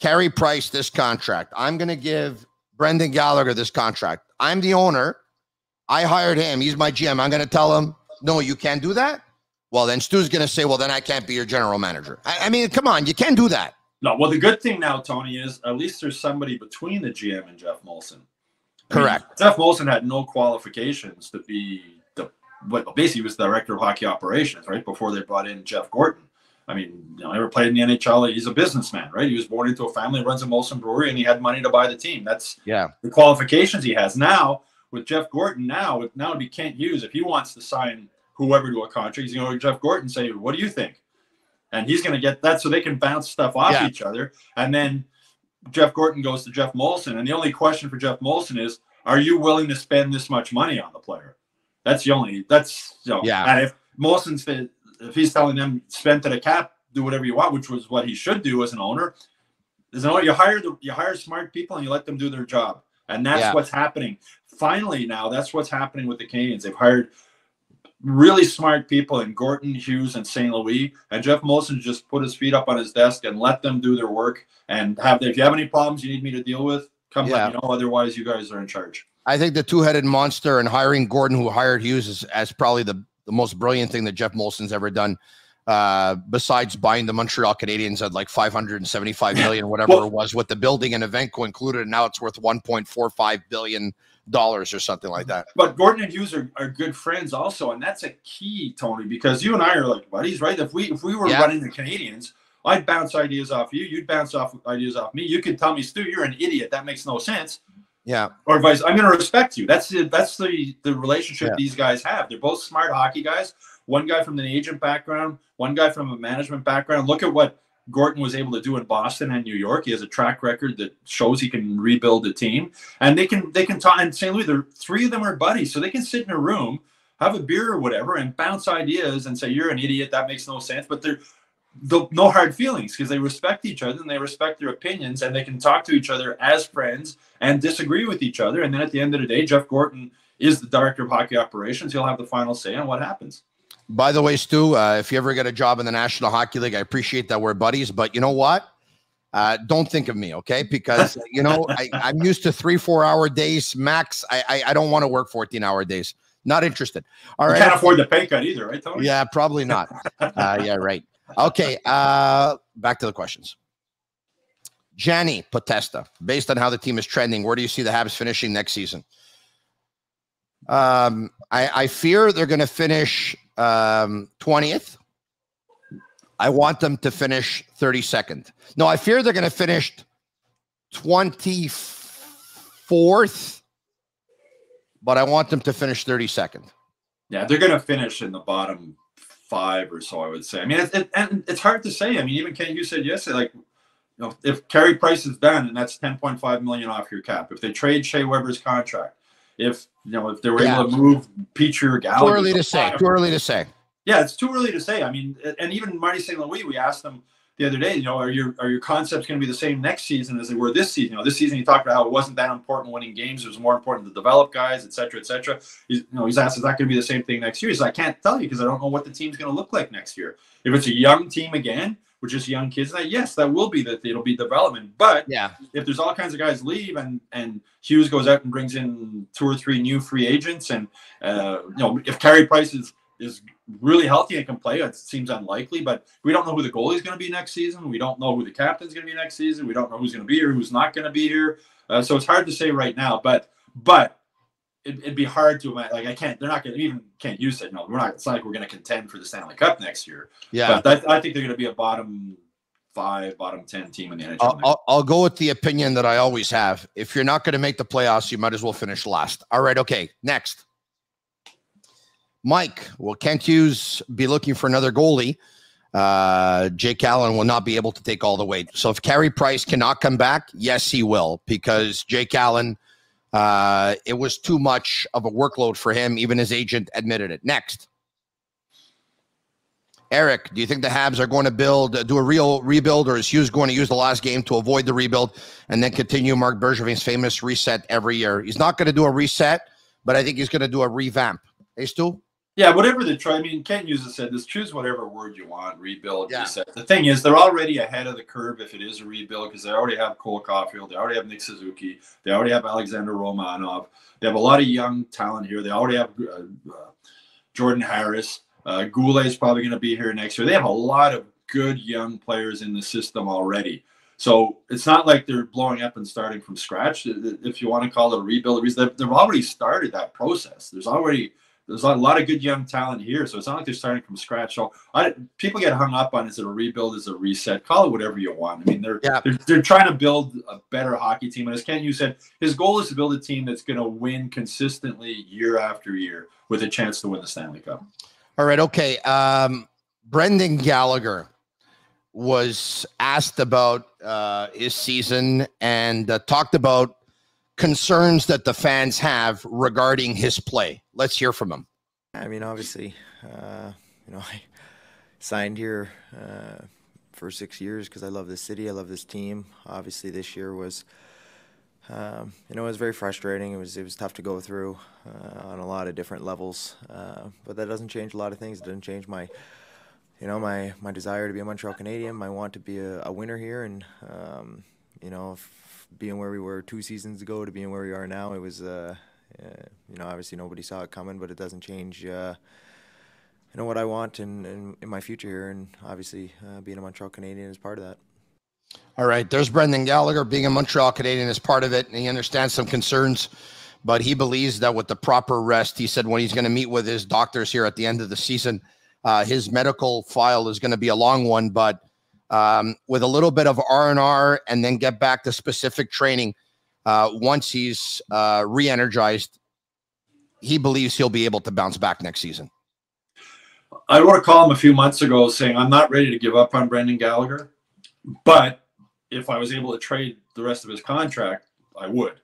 Carey Price this contract. I'm going to give Brendan Gallagher this contract. I'm the owner. I hired him. He's my GM. I'm going to tell him, no, you can't do that. Well, then Stu's going to say, well, then I can't be your general manager. I, I mean, come on, you can't do that. No, well, the good thing now, Tony, is at least there's somebody between the GM and Jeff Molson. I Correct. Mean, Jeff Molson had no qualifications to be the what basically he was the director of hockey operations, right? Before they brought in Jeff Gorton. I mean, you know, never played in the NHL. He's a businessman, right? He was born into a family, runs a Molson brewery, and he had money to buy the team. That's yeah the qualifications he has now with Jeff Gorton. Now, now be Kent Hughes if he wants to sign whoever to a contract. He's going to go to Jeff Gorton and say, "What do you think?" And he's going to get that so they can bounce stuff off yeah. each other. And then Jeff Gorton goes to Jeff Molson, and the only question for Jeff Molson is, "Are you willing to spend this much money on the player?" That's the only. That's you know, yeah. And if Molson's if he's telling them spend to the cap, do whatever you want, which was what he should do as an owner. As an owner, you hire the you hire smart people and you let them do their job, and that's yeah. what's happening. Finally, now that's what's happening with the Canadiens. They've hired really smart people in Gorton, Hughes, and St. Louis. And Jeff Molson just put his feet up on his desk and let them do their work. And have the, if you have any problems you need me to deal with, come yeah. let me know. Otherwise, you guys are in charge. I think the two-headed monster and hiring Gorton, who hired Hughes, is as probably the, the most brilliant thing that Jeff Molson's ever done. Uh, besides buying the Montreal Canadiens at like 575 million, whatever well, it was, with the building and Evenko included, and now it's worth 1.45 billion dollars or something like that. But Gorton and Hughes are, are good friends also, and that's a key, Tony, because you and I are like buddies, right? If we if we were yeah. running the Canadiens, I'd bounce ideas off you, you'd bounce off ideas off me. You could tell me, Stu, you're an idiot. That makes no sense. Yeah. Or vice, I'm going to respect you. That's the that's the the relationship yeah. these guys have. They're both smart hockey guys. One guy from the agent background, one guy from a management background. Look at what Gorton was able to do in Boston and New York. He has a track record that shows he can rebuild a team, and they can they can talk. And St. Louis, the three of them are buddies, so they can sit in a room, have a beer or whatever, and bounce ideas and say you're an idiot. That makes no sense. But they're no hard feelings because they respect each other and they respect their opinions and they can talk to each other as friends and disagree with each other. And then at the end of the day, Jeff Gorton is the director of hockey operations. He'll have the final say on what happens. By the way, Stu, uh, if you ever get a job in the National Hockey League, I appreciate that we're buddies, but you know what? Uh, don't think of me, okay? Because you know I, am used to three, four hour days max. I I, I don't want to work 14 hour days. Not interested. All right. You can't afford the pay cut either, right, Tony? Yeah, probably not. uh, yeah, right. Okay. Uh, back to the questions. Jenny Potesta, based on how the team is trending, where do you see the Habs finishing next season? Um, I, I fear they're going to finish um, 20th. I want them to finish 32nd. No, I fear they're going to finish 24th, but I want them to finish 32nd. Yeah, they're going to finish in the bottom five or so, I would say. I mean, it, it, and it's hard to say. I mean, even Ken, you said yesterday, like, you know, if Carey Price is done and that's 10.5 million off your cap, if they trade Shea Weber's contract, if you know if they were yeah. able to move Petry or Gallagher. Too early to say. Too early to say. Yeah, it's too early to say. I mean, and even Marty St. Louis, we asked them the other day, you know, are your are your concepts going to be the same next season as they were this season? You know, this season he talked about how it wasn't that important winning games; it was more important to develop guys, et cetera, et cetera. He's, you know, he's asked, is that going to be the same thing next year? He's like, I can't tell you because I don't know what the team's going to look like next year. If it's a young team again, with just young kids. That yes, that will be that it'll be development. But yeah, if there's all kinds of guys leave and and Hughes goes out and brings in two or three new free agents, and uh, you know if Carey Price is is really healthy and can play, it seems unlikely. But we don't know who the goalie is going to be next season. We don't know who the captain's going to be next season. We don't know who's going to be here, who's not going to be here. Uh, so it's hard to say right now. But but it, would be hard to imagine. Like I can't. They're not going to even can't use it. No, we're not. It's not like we're going to contend for the Stanley Cup next year. Yeah, but I, I think they're going to be a bottom five, bottom ten team in the NHL. I'll, I'll, I'll, go with the opinion that I always have. If you're not going to make the playoffs, you might as well finish last. All right. Okay. Next. Mike, will Kent Hughes be looking for another goalie? Uh, Jake Allen will not be able to take all the weight. So if Carey Price cannot come back, yes, he will, because Jake Allen – uh, it was too much of a workload for him. Even his agent admitted it. Next. Eric, do you think the Habs are going to build, do a real rebuild, or is Hughes going to use the last game to avoid the rebuild and then continue Marc Bergevin's famous reset every year? He's not going to do a reset, but I think he's going to do a revamp. Hey, Stu? Yeah, whatever the try. I mean, Kent Hughes said this. Choose whatever word you want. Rebuild, yeah. reset. The thing is, they're already ahead of the curve if it is a rebuild because they already have Cole Caufield, they already have Nick Suzuki, they already have Alexander Romanov. They have a lot of young talent here. They already have uh, uh, Jordan Harris. Uh, Goulet is probably going to be here next year. They have a lot of good young players in the system already. So it's not like they're blowing up and starting from scratch. If you want to call it a rebuild, they've, they've already started that process. There's already there's a lot of good young talent here, so it's not like they're starting from scratch. So I, people get hung up on is it a rebuild, is it a reset? Call it whatever you want. I mean, they're, yeah. they're they're trying to build a better hockey team, and as Ken you said, his goal is to build a team that's going to win consistently year after year with a chance to win the Stanley Cup. All right, okay. Um, Brendan Gallagher was asked about uh, his season and uh, talked about concerns that the fans have regarding his play. Let's hear from him. I mean, obviously, uh, you know, I signed here uh, for six years because I love this city, I love this team. Obviously, this year was, um, you know, it was very frustrating. It was it was tough to go through uh, on a lot of different levels, uh, but that doesn't change a lot of things. It doesn't change my you know my my desire to be a Montreal Canadien, my want to be a, a winner here, and um, you know, being where we were two seasons ago to being where we are now, it was uh, uh, you know obviously nobody saw it coming, but it doesn't change. Uh, you know what I want in, in, in my future here, and obviously uh, being a Montreal Canadien is part of that. All right, there's Brendan Gallagher being a Montreal Canadien is part of it, and he understands some concerns, but he believes that with the proper rest, he said when he's going to meet with his doctors here at the end of the season uh, his medical file is going to be a long one, but um, with a little bit of R and R, and then get back to specific training uh, once he's uh, re-energized. He believes he'll be able to bounce back next season. I wrote a column a few months ago saying I'm not ready to give up on Brendan Gallagher, but if I was able to trade the rest of his contract, I would.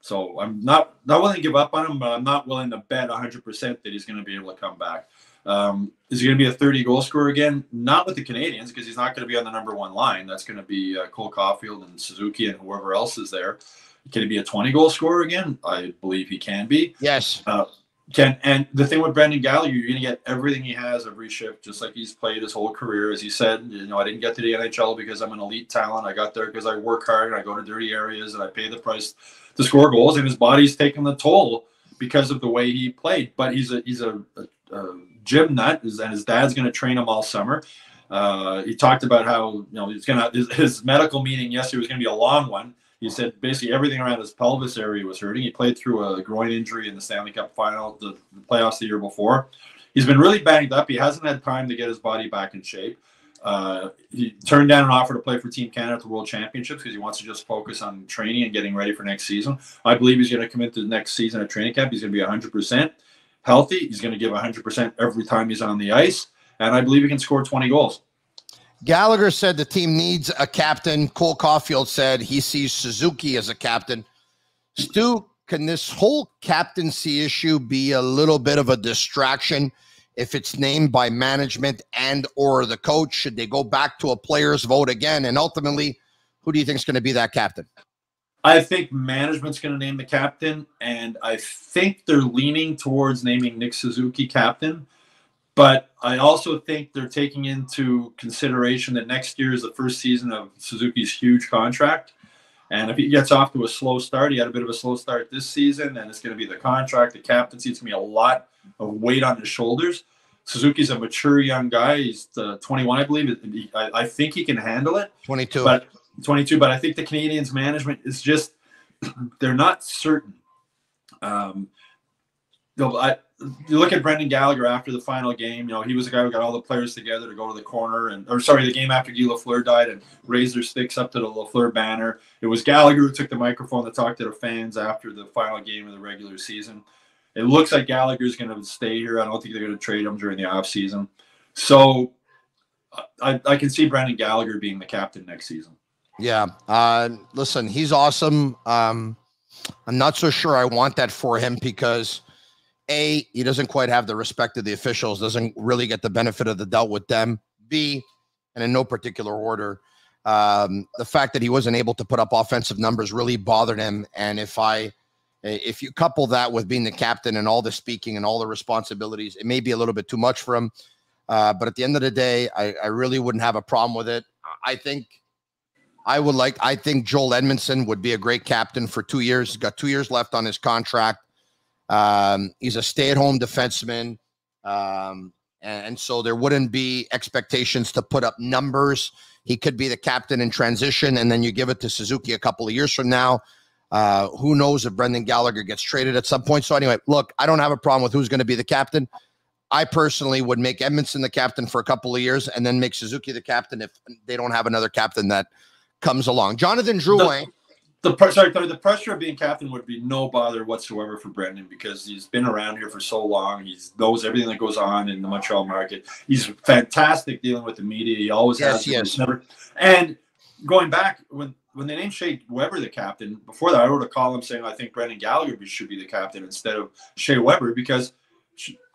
So I'm not not willing to give up on him, but I'm not willing to bet 100% that he's going to be able to come back. Um, is he going to be a 30 goal scorer again? Not with the Canadiens because he's not going to be on the number one line. That's going to be uh, Cole Caufield and Suzuki and whoever else is there. Can he be a 20 goal scorer again? I believe he can be. Yes. Uh, can and the thing with Brendan Gallagher, you're going to get everything he has every shift, just like he's played his whole career. As he said, you know, I didn't get to the NHL because I'm an elite talent. I got there because I work hard and I go to dirty areas and I pay the price to score goals. And his body's taking the toll because of the way he played. But he's a he's a, a, a gym nut, and his dad's going to train him all summer. Uh, he talked about how you know he's gonna his, his medical meeting yesterday was going to be a long one. He said basically everything around his pelvis area was hurting. He played through a groin injury in the Stanley Cup final, the, the playoffs the year before. He's been really banged up. He hasn't had time to get his body back in shape. Uh, he turned down an offer to play for Team Canada at the World Championships because he wants to just focus on training and getting ready for next season. I believe he's going to commit to the next season at training camp. He's going to be 100% healthy. He's going to give 100% every time he's on the ice. And I believe he can score 20 goals. Gallagher said the team needs a captain. Cole Caufield said he sees Suzuki as a captain. Stu, can this whole captaincy issue be a little bit of a distraction if it's named by management and or the coach? Should they go back to a player's vote again? And ultimately, who do you think is going to be that captain? I think management's going to name the captain, and I think they're leaning towards naming Nick Suzuki captain. But I also think they're taking into consideration that next year is the first season of Suzuki's huge contract. And if he gets off to a slow start, he had a bit of a slow start this season, and it's going to be the contract, the captaincy. It's going to be a lot of weight on his shoulders. Suzuki's a mature young guy. He's uh, 21, I believe. I, I, think he can handle it. 22. But 22. But I think the Canadiens' management is just they're not certain. Um, I, you look at Brendan Gallagher after the final game. You know he was the guy who got all the players together to go to the corner, and or sorry, the game after Guy Lafleur died and raised their sticks up to the Lafleur banner. It was Gallagher who took the microphone to talk to the fans after the final game of the regular season. It looks like Gallagher's going to stay here. I don't think they're going to trade him during the off season. So I, I can see Brendan Gallagher being the captain next season. Yeah. Uh, listen, he's awesome. Um, I'm not so sure I want that for him because A, he doesn't quite have the respect of the officials, doesn't really get the benefit of the doubt with them. B, and in no particular order, um, the fact that he wasn't able to put up offensive numbers really bothered him. And if I if you couple that with being the captain and all the speaking and all the responsibilities, it may be a little bit too much for him. Uh, but at the end of the day, I, I really wouldn't have a problem with it. I think I would like, I think Joel Edmondson would be a great captain for two years. He's got two years left on his contract. Um, he's a stay at home defenseman. Um, and so there wouldn't be expectations to put up numbers. He could be the captain in transition, and then you give it to Suzuki a couple of years from now. Uh, who knows if Brendan Gallagher gets traded at some point? So anyway, look, I don't have a problem with who's going to be the captain. I personally would make Edmondson the captain for a couple of years, and then make Suzuki the captain if they don't have another captain that comes along. Jonathan Drouin. The, the sorry, the pressure of being captain would be no bother whatsoever for Brendan because he's been around here for so long. He knows everything that goes on in the Montreal market. He's fantastic dealing with the media. He always Yes, has. yes. Never and going back when when they named Shea Weber the captain, before that I wrote a column saying I think Brendan Gallagher should be the captain instead of Shea Weber because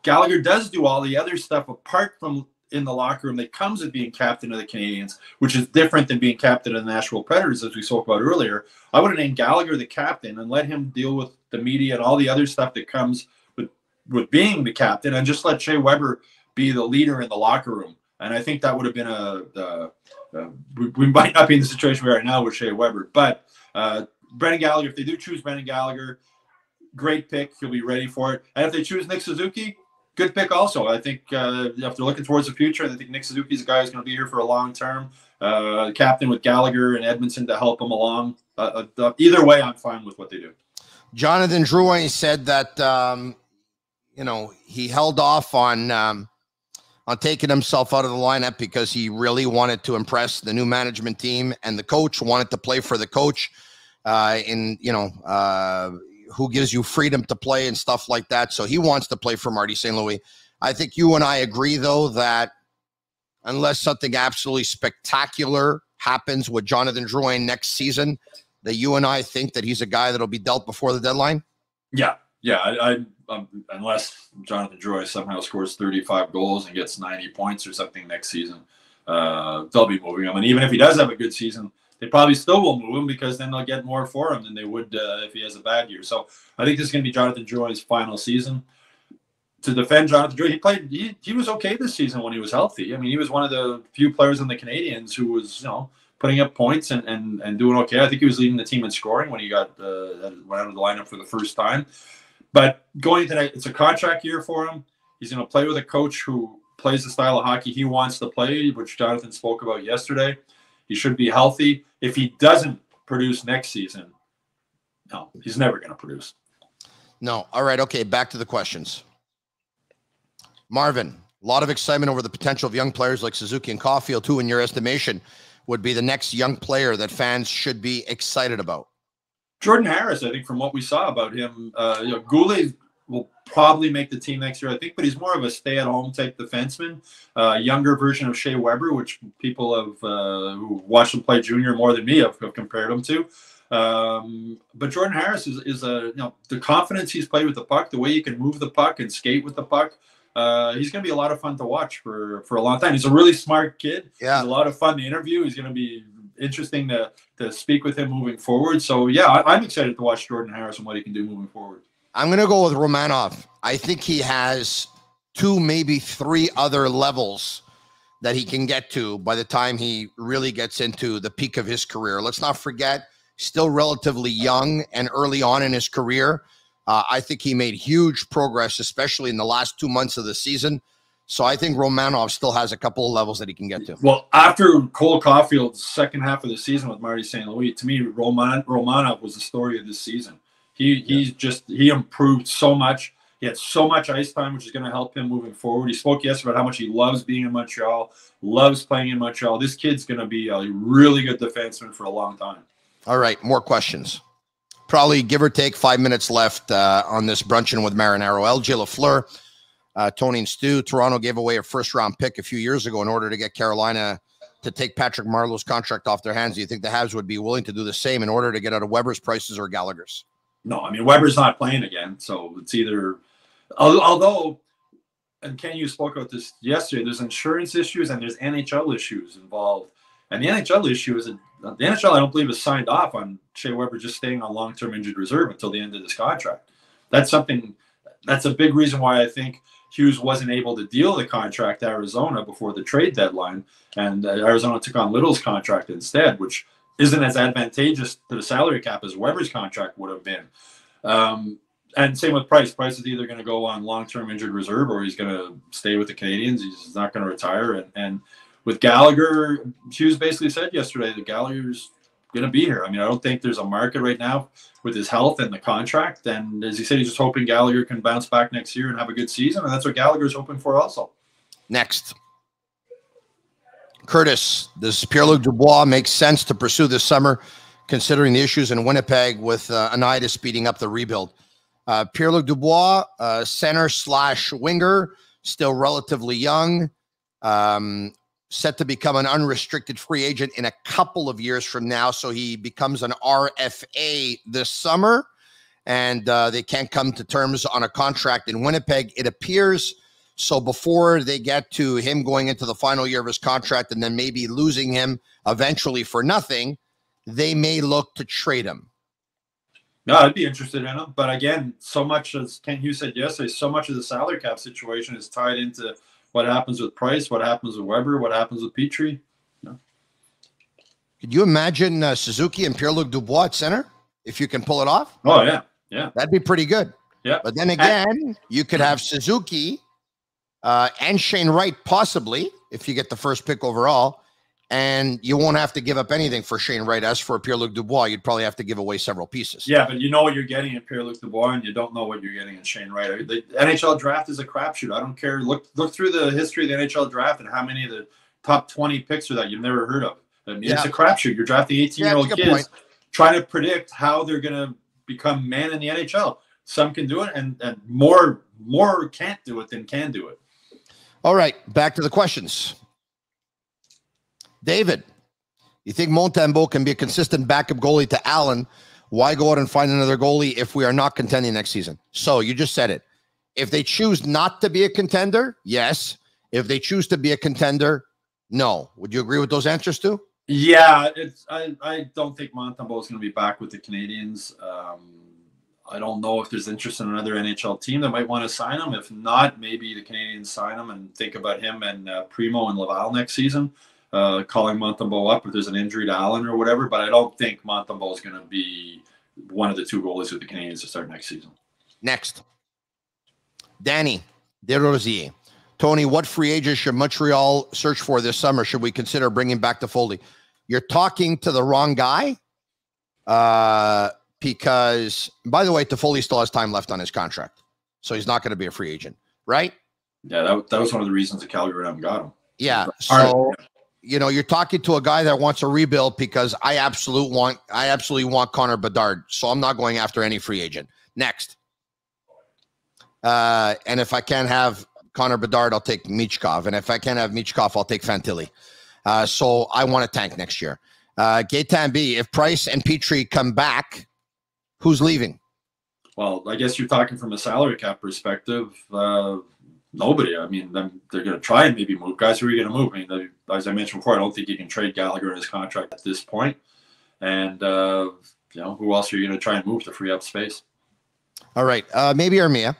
Gallagher does do all the other stuff apart from in the locker room that comes with being captain of the Canadiens, which is different than being captain of the Nashville Predators, as we spoke about earlier. I would have named Gallagher the captain and let him deal with the media and all the other stuff that comes with with being the captain, and just let Shea Weber be the leader in the locker room. And I think that would have been a, a, a we, we might not be in the situation we are now with Shea Weber, but uh, Brendan Gallagher, if they do choose Brendan Gallagher, great pick. He'll be ready for it. And if they choose Nick Suzuki, good pick also. I think uh, if they're looking towards the future, I think Nick Suzuki's a guy who's going to be here for a long term. Uh, captain with Gallagher and Edmondson to help him along. Uh, uh, either way, I'm fine with what they do. Jonathan Drouin said that um, you know he held off on um, on taking himself out of the lineup because he really wanted to impress the new management team and the coach wanted to play for the coach. Uh, in you know uh, who gives you freedom to play and stuff like that. So he wants to play for Marty St. Louis. I think you and I agree though that unless something absolutely spectacular happens with Jonathan Drouin next season, that you and I think that he's a guy that'll be dealt before the deadline. Yeah, yeah. I, I um, unless Jonathan Drouin somehow scores 35 goals and gets 90 points or something next season, uh, they'll be moving him. And even if he does have a good season, they probably still will move him because then they'll get more for him than they would uh, if he has a bad year. So I think this is going to be Jonathan Drouin's final season. To defend Jonathan Joy, he played. He, he was okay this season when he was healthy. I mean, he was one of the few players in the Canadiens who was you know putting up points and, and, and doing okay. I think he was leading the team in scoring when he got uh, went out of the lineup for the first time. But going into that, it's a contract year for him. He's going to play with a coach who plays the style of hockey he wants to play, which Jonathan spoke about yesterday. He should be healthy. If he doesn't produce next season, no, he's never going to produce. No. All right. Okay. Back to the questions. Marvin, a lot of excitement over the potential of young players like Suzuki and Caufield, who, in your estimation, would be the next young player that fans should be excited about. Jordan Harris, I think, from what we saw about him, uh, you know, Goulet will probably make the team next year, I think, but he's more of a stay-at-home type defenseman, uh, younger version of Shea Weber, which people have uh, who watched him play junior more than me have, have compared him to. Um, but Jordan Harris is, is a you know the confidence he's played with the puck, the way he can move the puck and skate with the puck. Uh, he's going to be a lot of fun to watch for for a long time. He's a really smart kid. Yeah, he's a lot of fun to interview. He's going to be interesting to to speak with him moving forward. So yeah, I, I'm excited to watch Jordan Harris and what he can do moving forward. I'm going to go with Romanov. I think he has two, maybe three other levels that he can get to by the time he really gets into the peak of his career. Let's not forget, still relatively young and early on in his career. Uh, I think he made huge progress, especially in the last two months of the season. So I think Romanov still has a couple of levels that he can get to. Well, after Cole Caufield's second half of the season with Marty St. Louis, to me, Roman Romanov was the story of this season. He he's just he improved so much. He had so much ice time, which is going to help him moving forward. He spoke yesterday about how much he loves being in Montreal, loves playing in Montreal. This kid's going to be a really good defenseman for a long time. All right, more questions. Probably give or take five minutes left uh, on this brunching with Marinaro. LJ Lafleur, uh, Tony and Stu. Toronto gave away a first round pick a few years ago in order to get Carolina to take Patrick Marleau's contract off their hands. Do you think the Habs would be willing to do the same in order to get out of Weber's prices or Gallagher's? No, I mean Weber's not playing again, so it's either. Although, and Ken, you spoke about this yesterday. There's insurance issues and there's NHL issues involved, and the NHL issue is the NHL. I don't believe is signed off on Shea Weber just staying on long-term injured reserve until the end of this contract. That's something. That's a big reason why I think Hughes wasn't able to deal the contract Arizona before the trade deadline, and uh, Arizona took on Little's contract instead, which isn't as advantageous to the salary cap as Weber's contract would have been. Um, and same with Price. Price is either going to go on long-term injured reserve or he's going to stay with the Canadiens. He's not going to retire. And, and with Gallagher, Hughes basically said yesterday that Gallagher's going to be here. I mean, I don't think there's a market right now with his health and the contract. And as he said, he's just hoping Gallagher can bounce back next year and have a good season. And that's what Gallagher's hoping for also. Next. Curtis, does Pierre Luc Dubois make sense to pursue this summer, considering the issues in Winnipeg with uh, an speeding up the rebuild? Uh, Pierre Luc Dubois, uh, center slash winger, still relatively young, um, set to become an unrestricted free agent in a couple of years from now. So he becomes an RFA this summer, and uh, they can't come to terms on a contract in Winnipeg, it appears. So before they get to him going into the final year of his contract and then maybe losing him eventually for nothing, they may look to trade him. No, I'd be interested in him. But again, so much as Kent Hughes said yesterday, so much of the salary cap situation is tied into what happens with Price, what happens with Weber, what happens with Petry. No. Could you imagine uh, Suzuki and Pierre Luc Dubois at center if you can pull it off? Oh, yeah. Yeah. That'd be pretty good. Yeah. But then again, you could have Suzuki uh, and Shane Wright possibly if you get the first pick overall and you won't have to give up anything for Shane Wright. As for Pierre Luc Dubois, you'd probably have to give away several pieces. Yeah, but you know what you're getting in Pierre Luc Dubois, and you don't know what you're getting in Shane Wright. The NHL draft is a crapshoot. I don't care. Look look through the history of the NHL draft and how many of the top 20 picks are that you've never heard of. I mean, yeah. it's a crapshoot. You're drafting 18 year old kids point. trying to predict how they're going to become man in the NHL. Some can do it, and, and more more can't do it than can do it. All right, back to the questions. David, you think Montembeault can be a consistent backup goalie to Allen? Why go out and find another goalie if we are not contending next season? So you just said it. If they choose not to be a contender, yes. If they choose to be a contender, no. Would you agree with those answers too? Yeah, it's I, I don't think Montembeault is going to be back with the Canadiens. Um, I don't know if there's interest in another NHL team that might want to sign him. If not, maybe the Canadiens sign him and think about him and uh, Primeau and Laval next season uh, calling Montembeault up if there's an injury to Allen or whatever. But I don't think Montembeault is going to be one of the two goalies with the Canadiens to start next season. Next, Danny Desrosiers. Tony, what free agent should Montreal search for this summer? Should we consider bringing back the Toffoli? You're talking to the wrong guy. Uh, because, by the way, Toffoli still has time left on his contract, so he's not going to be a free agent, right? Yeah, that, that was one of the reasons that Calgary got him. Yeah. So you know, you're talking to a guy that wants a rebuild because I absolutely want I absolutely want Connor Bedard. So I'm not going after any free agent. Next. Uh, and if I can't have Connor Bedard, I'll take Michkov. And if I can't have Michkov, I'll take Fantilli. Uh, so I want a tank next year. Uh, Gaetan B, if Price and Petry come back, who's leaving? Well, I guess you're talking from a salary cap perspective. Uh, nobody. I mean, they're going to try and maybe move guys. Who are you going to move? I mean, as I mentioned before, I don't think you can trade Gallagher in his contract at this point. And uh, you know, who else are you going to try and move to free up space? All right, uh, maybe Armia.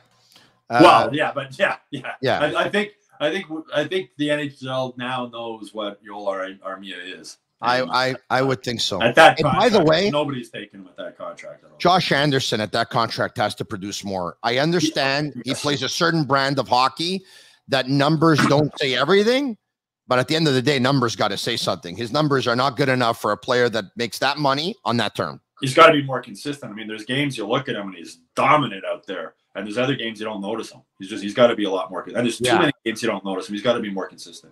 Uh, well, yeah, but yeah, yeah, yeah. I, I, think I think I think the NHL now knows what Joel Armia is. I, I I would think so. At that, contract, by the way, nobody's taking with that contract. Josh Anderson at that contract has to produce more. I understand he plays a certain brand of hockey that numbers don't say everything, but at the end of the day, numbers got to say something. His numbers are not good enough for a player that makes that money on that term. He's got to be more consistent. I mean, there's games you look at him and he's dominant out there, and there's other games you don't notice him. He's just he's got to be a lot more. And there's too yeah. many games you don't notice him. He's got to be more consistent.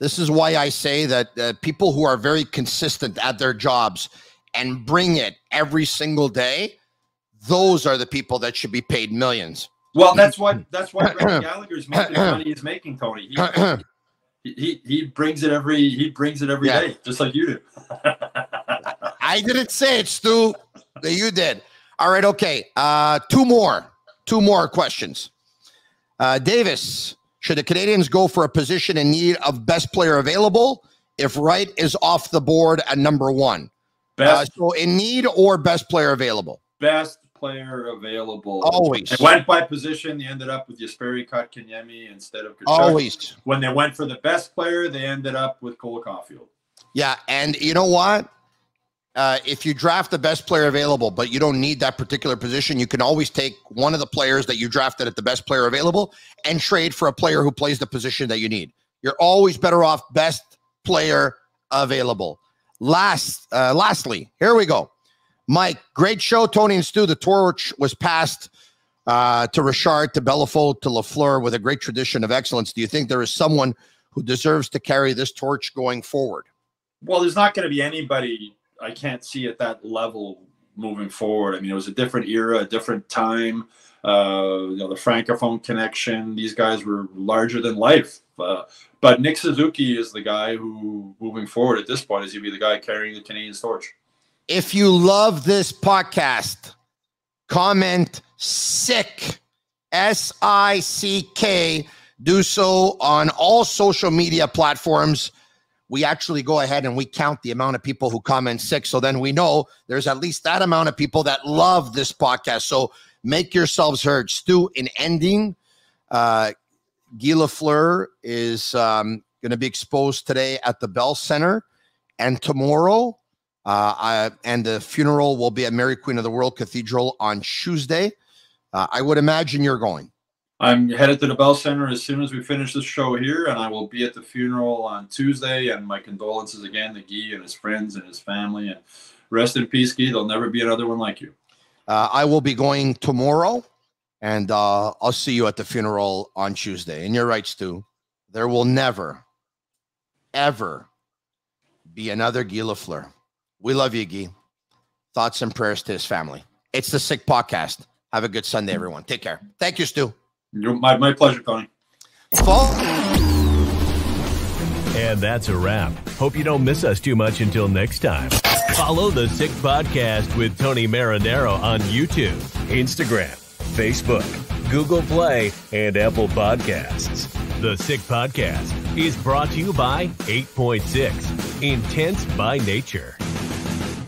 This is why I say that uh, people who are very consistent at their jobs and bring it every single day, those are the people that should be paid millions. Well, that's what that's why Brendan Gallagher's making money he's making, Tony. He, he, he brings it every he brings it every yeah. day, just like you do. I didn't say it, Stu. You did. All right, okay. Uh, two more, two more questions. Uh, Davis, should the Canadiens go for a position in need of best player available if Wright is off the board at number one? Best, uh, so in need or best player available? Best player available. Always. They went by position. They ended up with Jesperi Kotkaniemi instead of Tkachuk. Always. When they went for the best player, they ended up with Cole Caufield. Yeah, and you know what? Uh, if you draft the best player available, but you don't need that particular position, you can always take one of the players that you drafted at the best player available and trade for a player who plays the position that you need. You're always better off best player available. Last, uh, lastly, here we go. Mike, great show, Tony and Stu. The torch was passed uh, to Richard, to Béliveau, to Lafleur with a great tradition of excellence. Do you think there is someone who deserves to carry this torch going forward? Well, there's not going to be anybody I can't see at that level moving forward. I mean, it was a different era, a different time. Uh, you know, the francophone connection. These guys were larger than life. Uh, but Nick Suzuki is the guy who, moving forward at this point, is going to be the guy carrying the Canadian torch. If you love this podcast, comment sick, S I C K. Do so on all social media platforms. We actually go ahead and we count the amount of people who comment sick. So then we know there's at least that amount of people that love this podcast. So make yourselves heard. Stu, in ending, uh, Guy Lafleur is um, going to be exposed today at the Bell Center. And tomorrow, uh, I, and the funeral will be at Mary Queen of the World Cathedral on Tuesday. Uh, I would imagine you're going. I'm headed to the Bell Center as soon as we finish this show here, and I will be at the funeral on Tuesday. And my condolences again to Guy and his friends and his family. And rest in peace, Guy. There'll never be another one like you. Uh, I will be going tomorrow, and uh, I'll see you at the funeral on Tuesday. And you're right, Stu. There will never, ever be another Guy Lafleur. We love you, Guy. Thoughts and prayers to his family. It's the Sick Podcast. Have a good Sunday, everyone. Take care. Thank you, Stu. My, my pleasure, Tony. And that's a wrap. Hope you don't miss us too much until next time. Follow the Sick Podcast with Tony Marinaro on YouTube, Instagram, Facebook, Google Play, and Apple Podcasts. The Sick Podcast is brought to you by 8.6, Intense by Nature.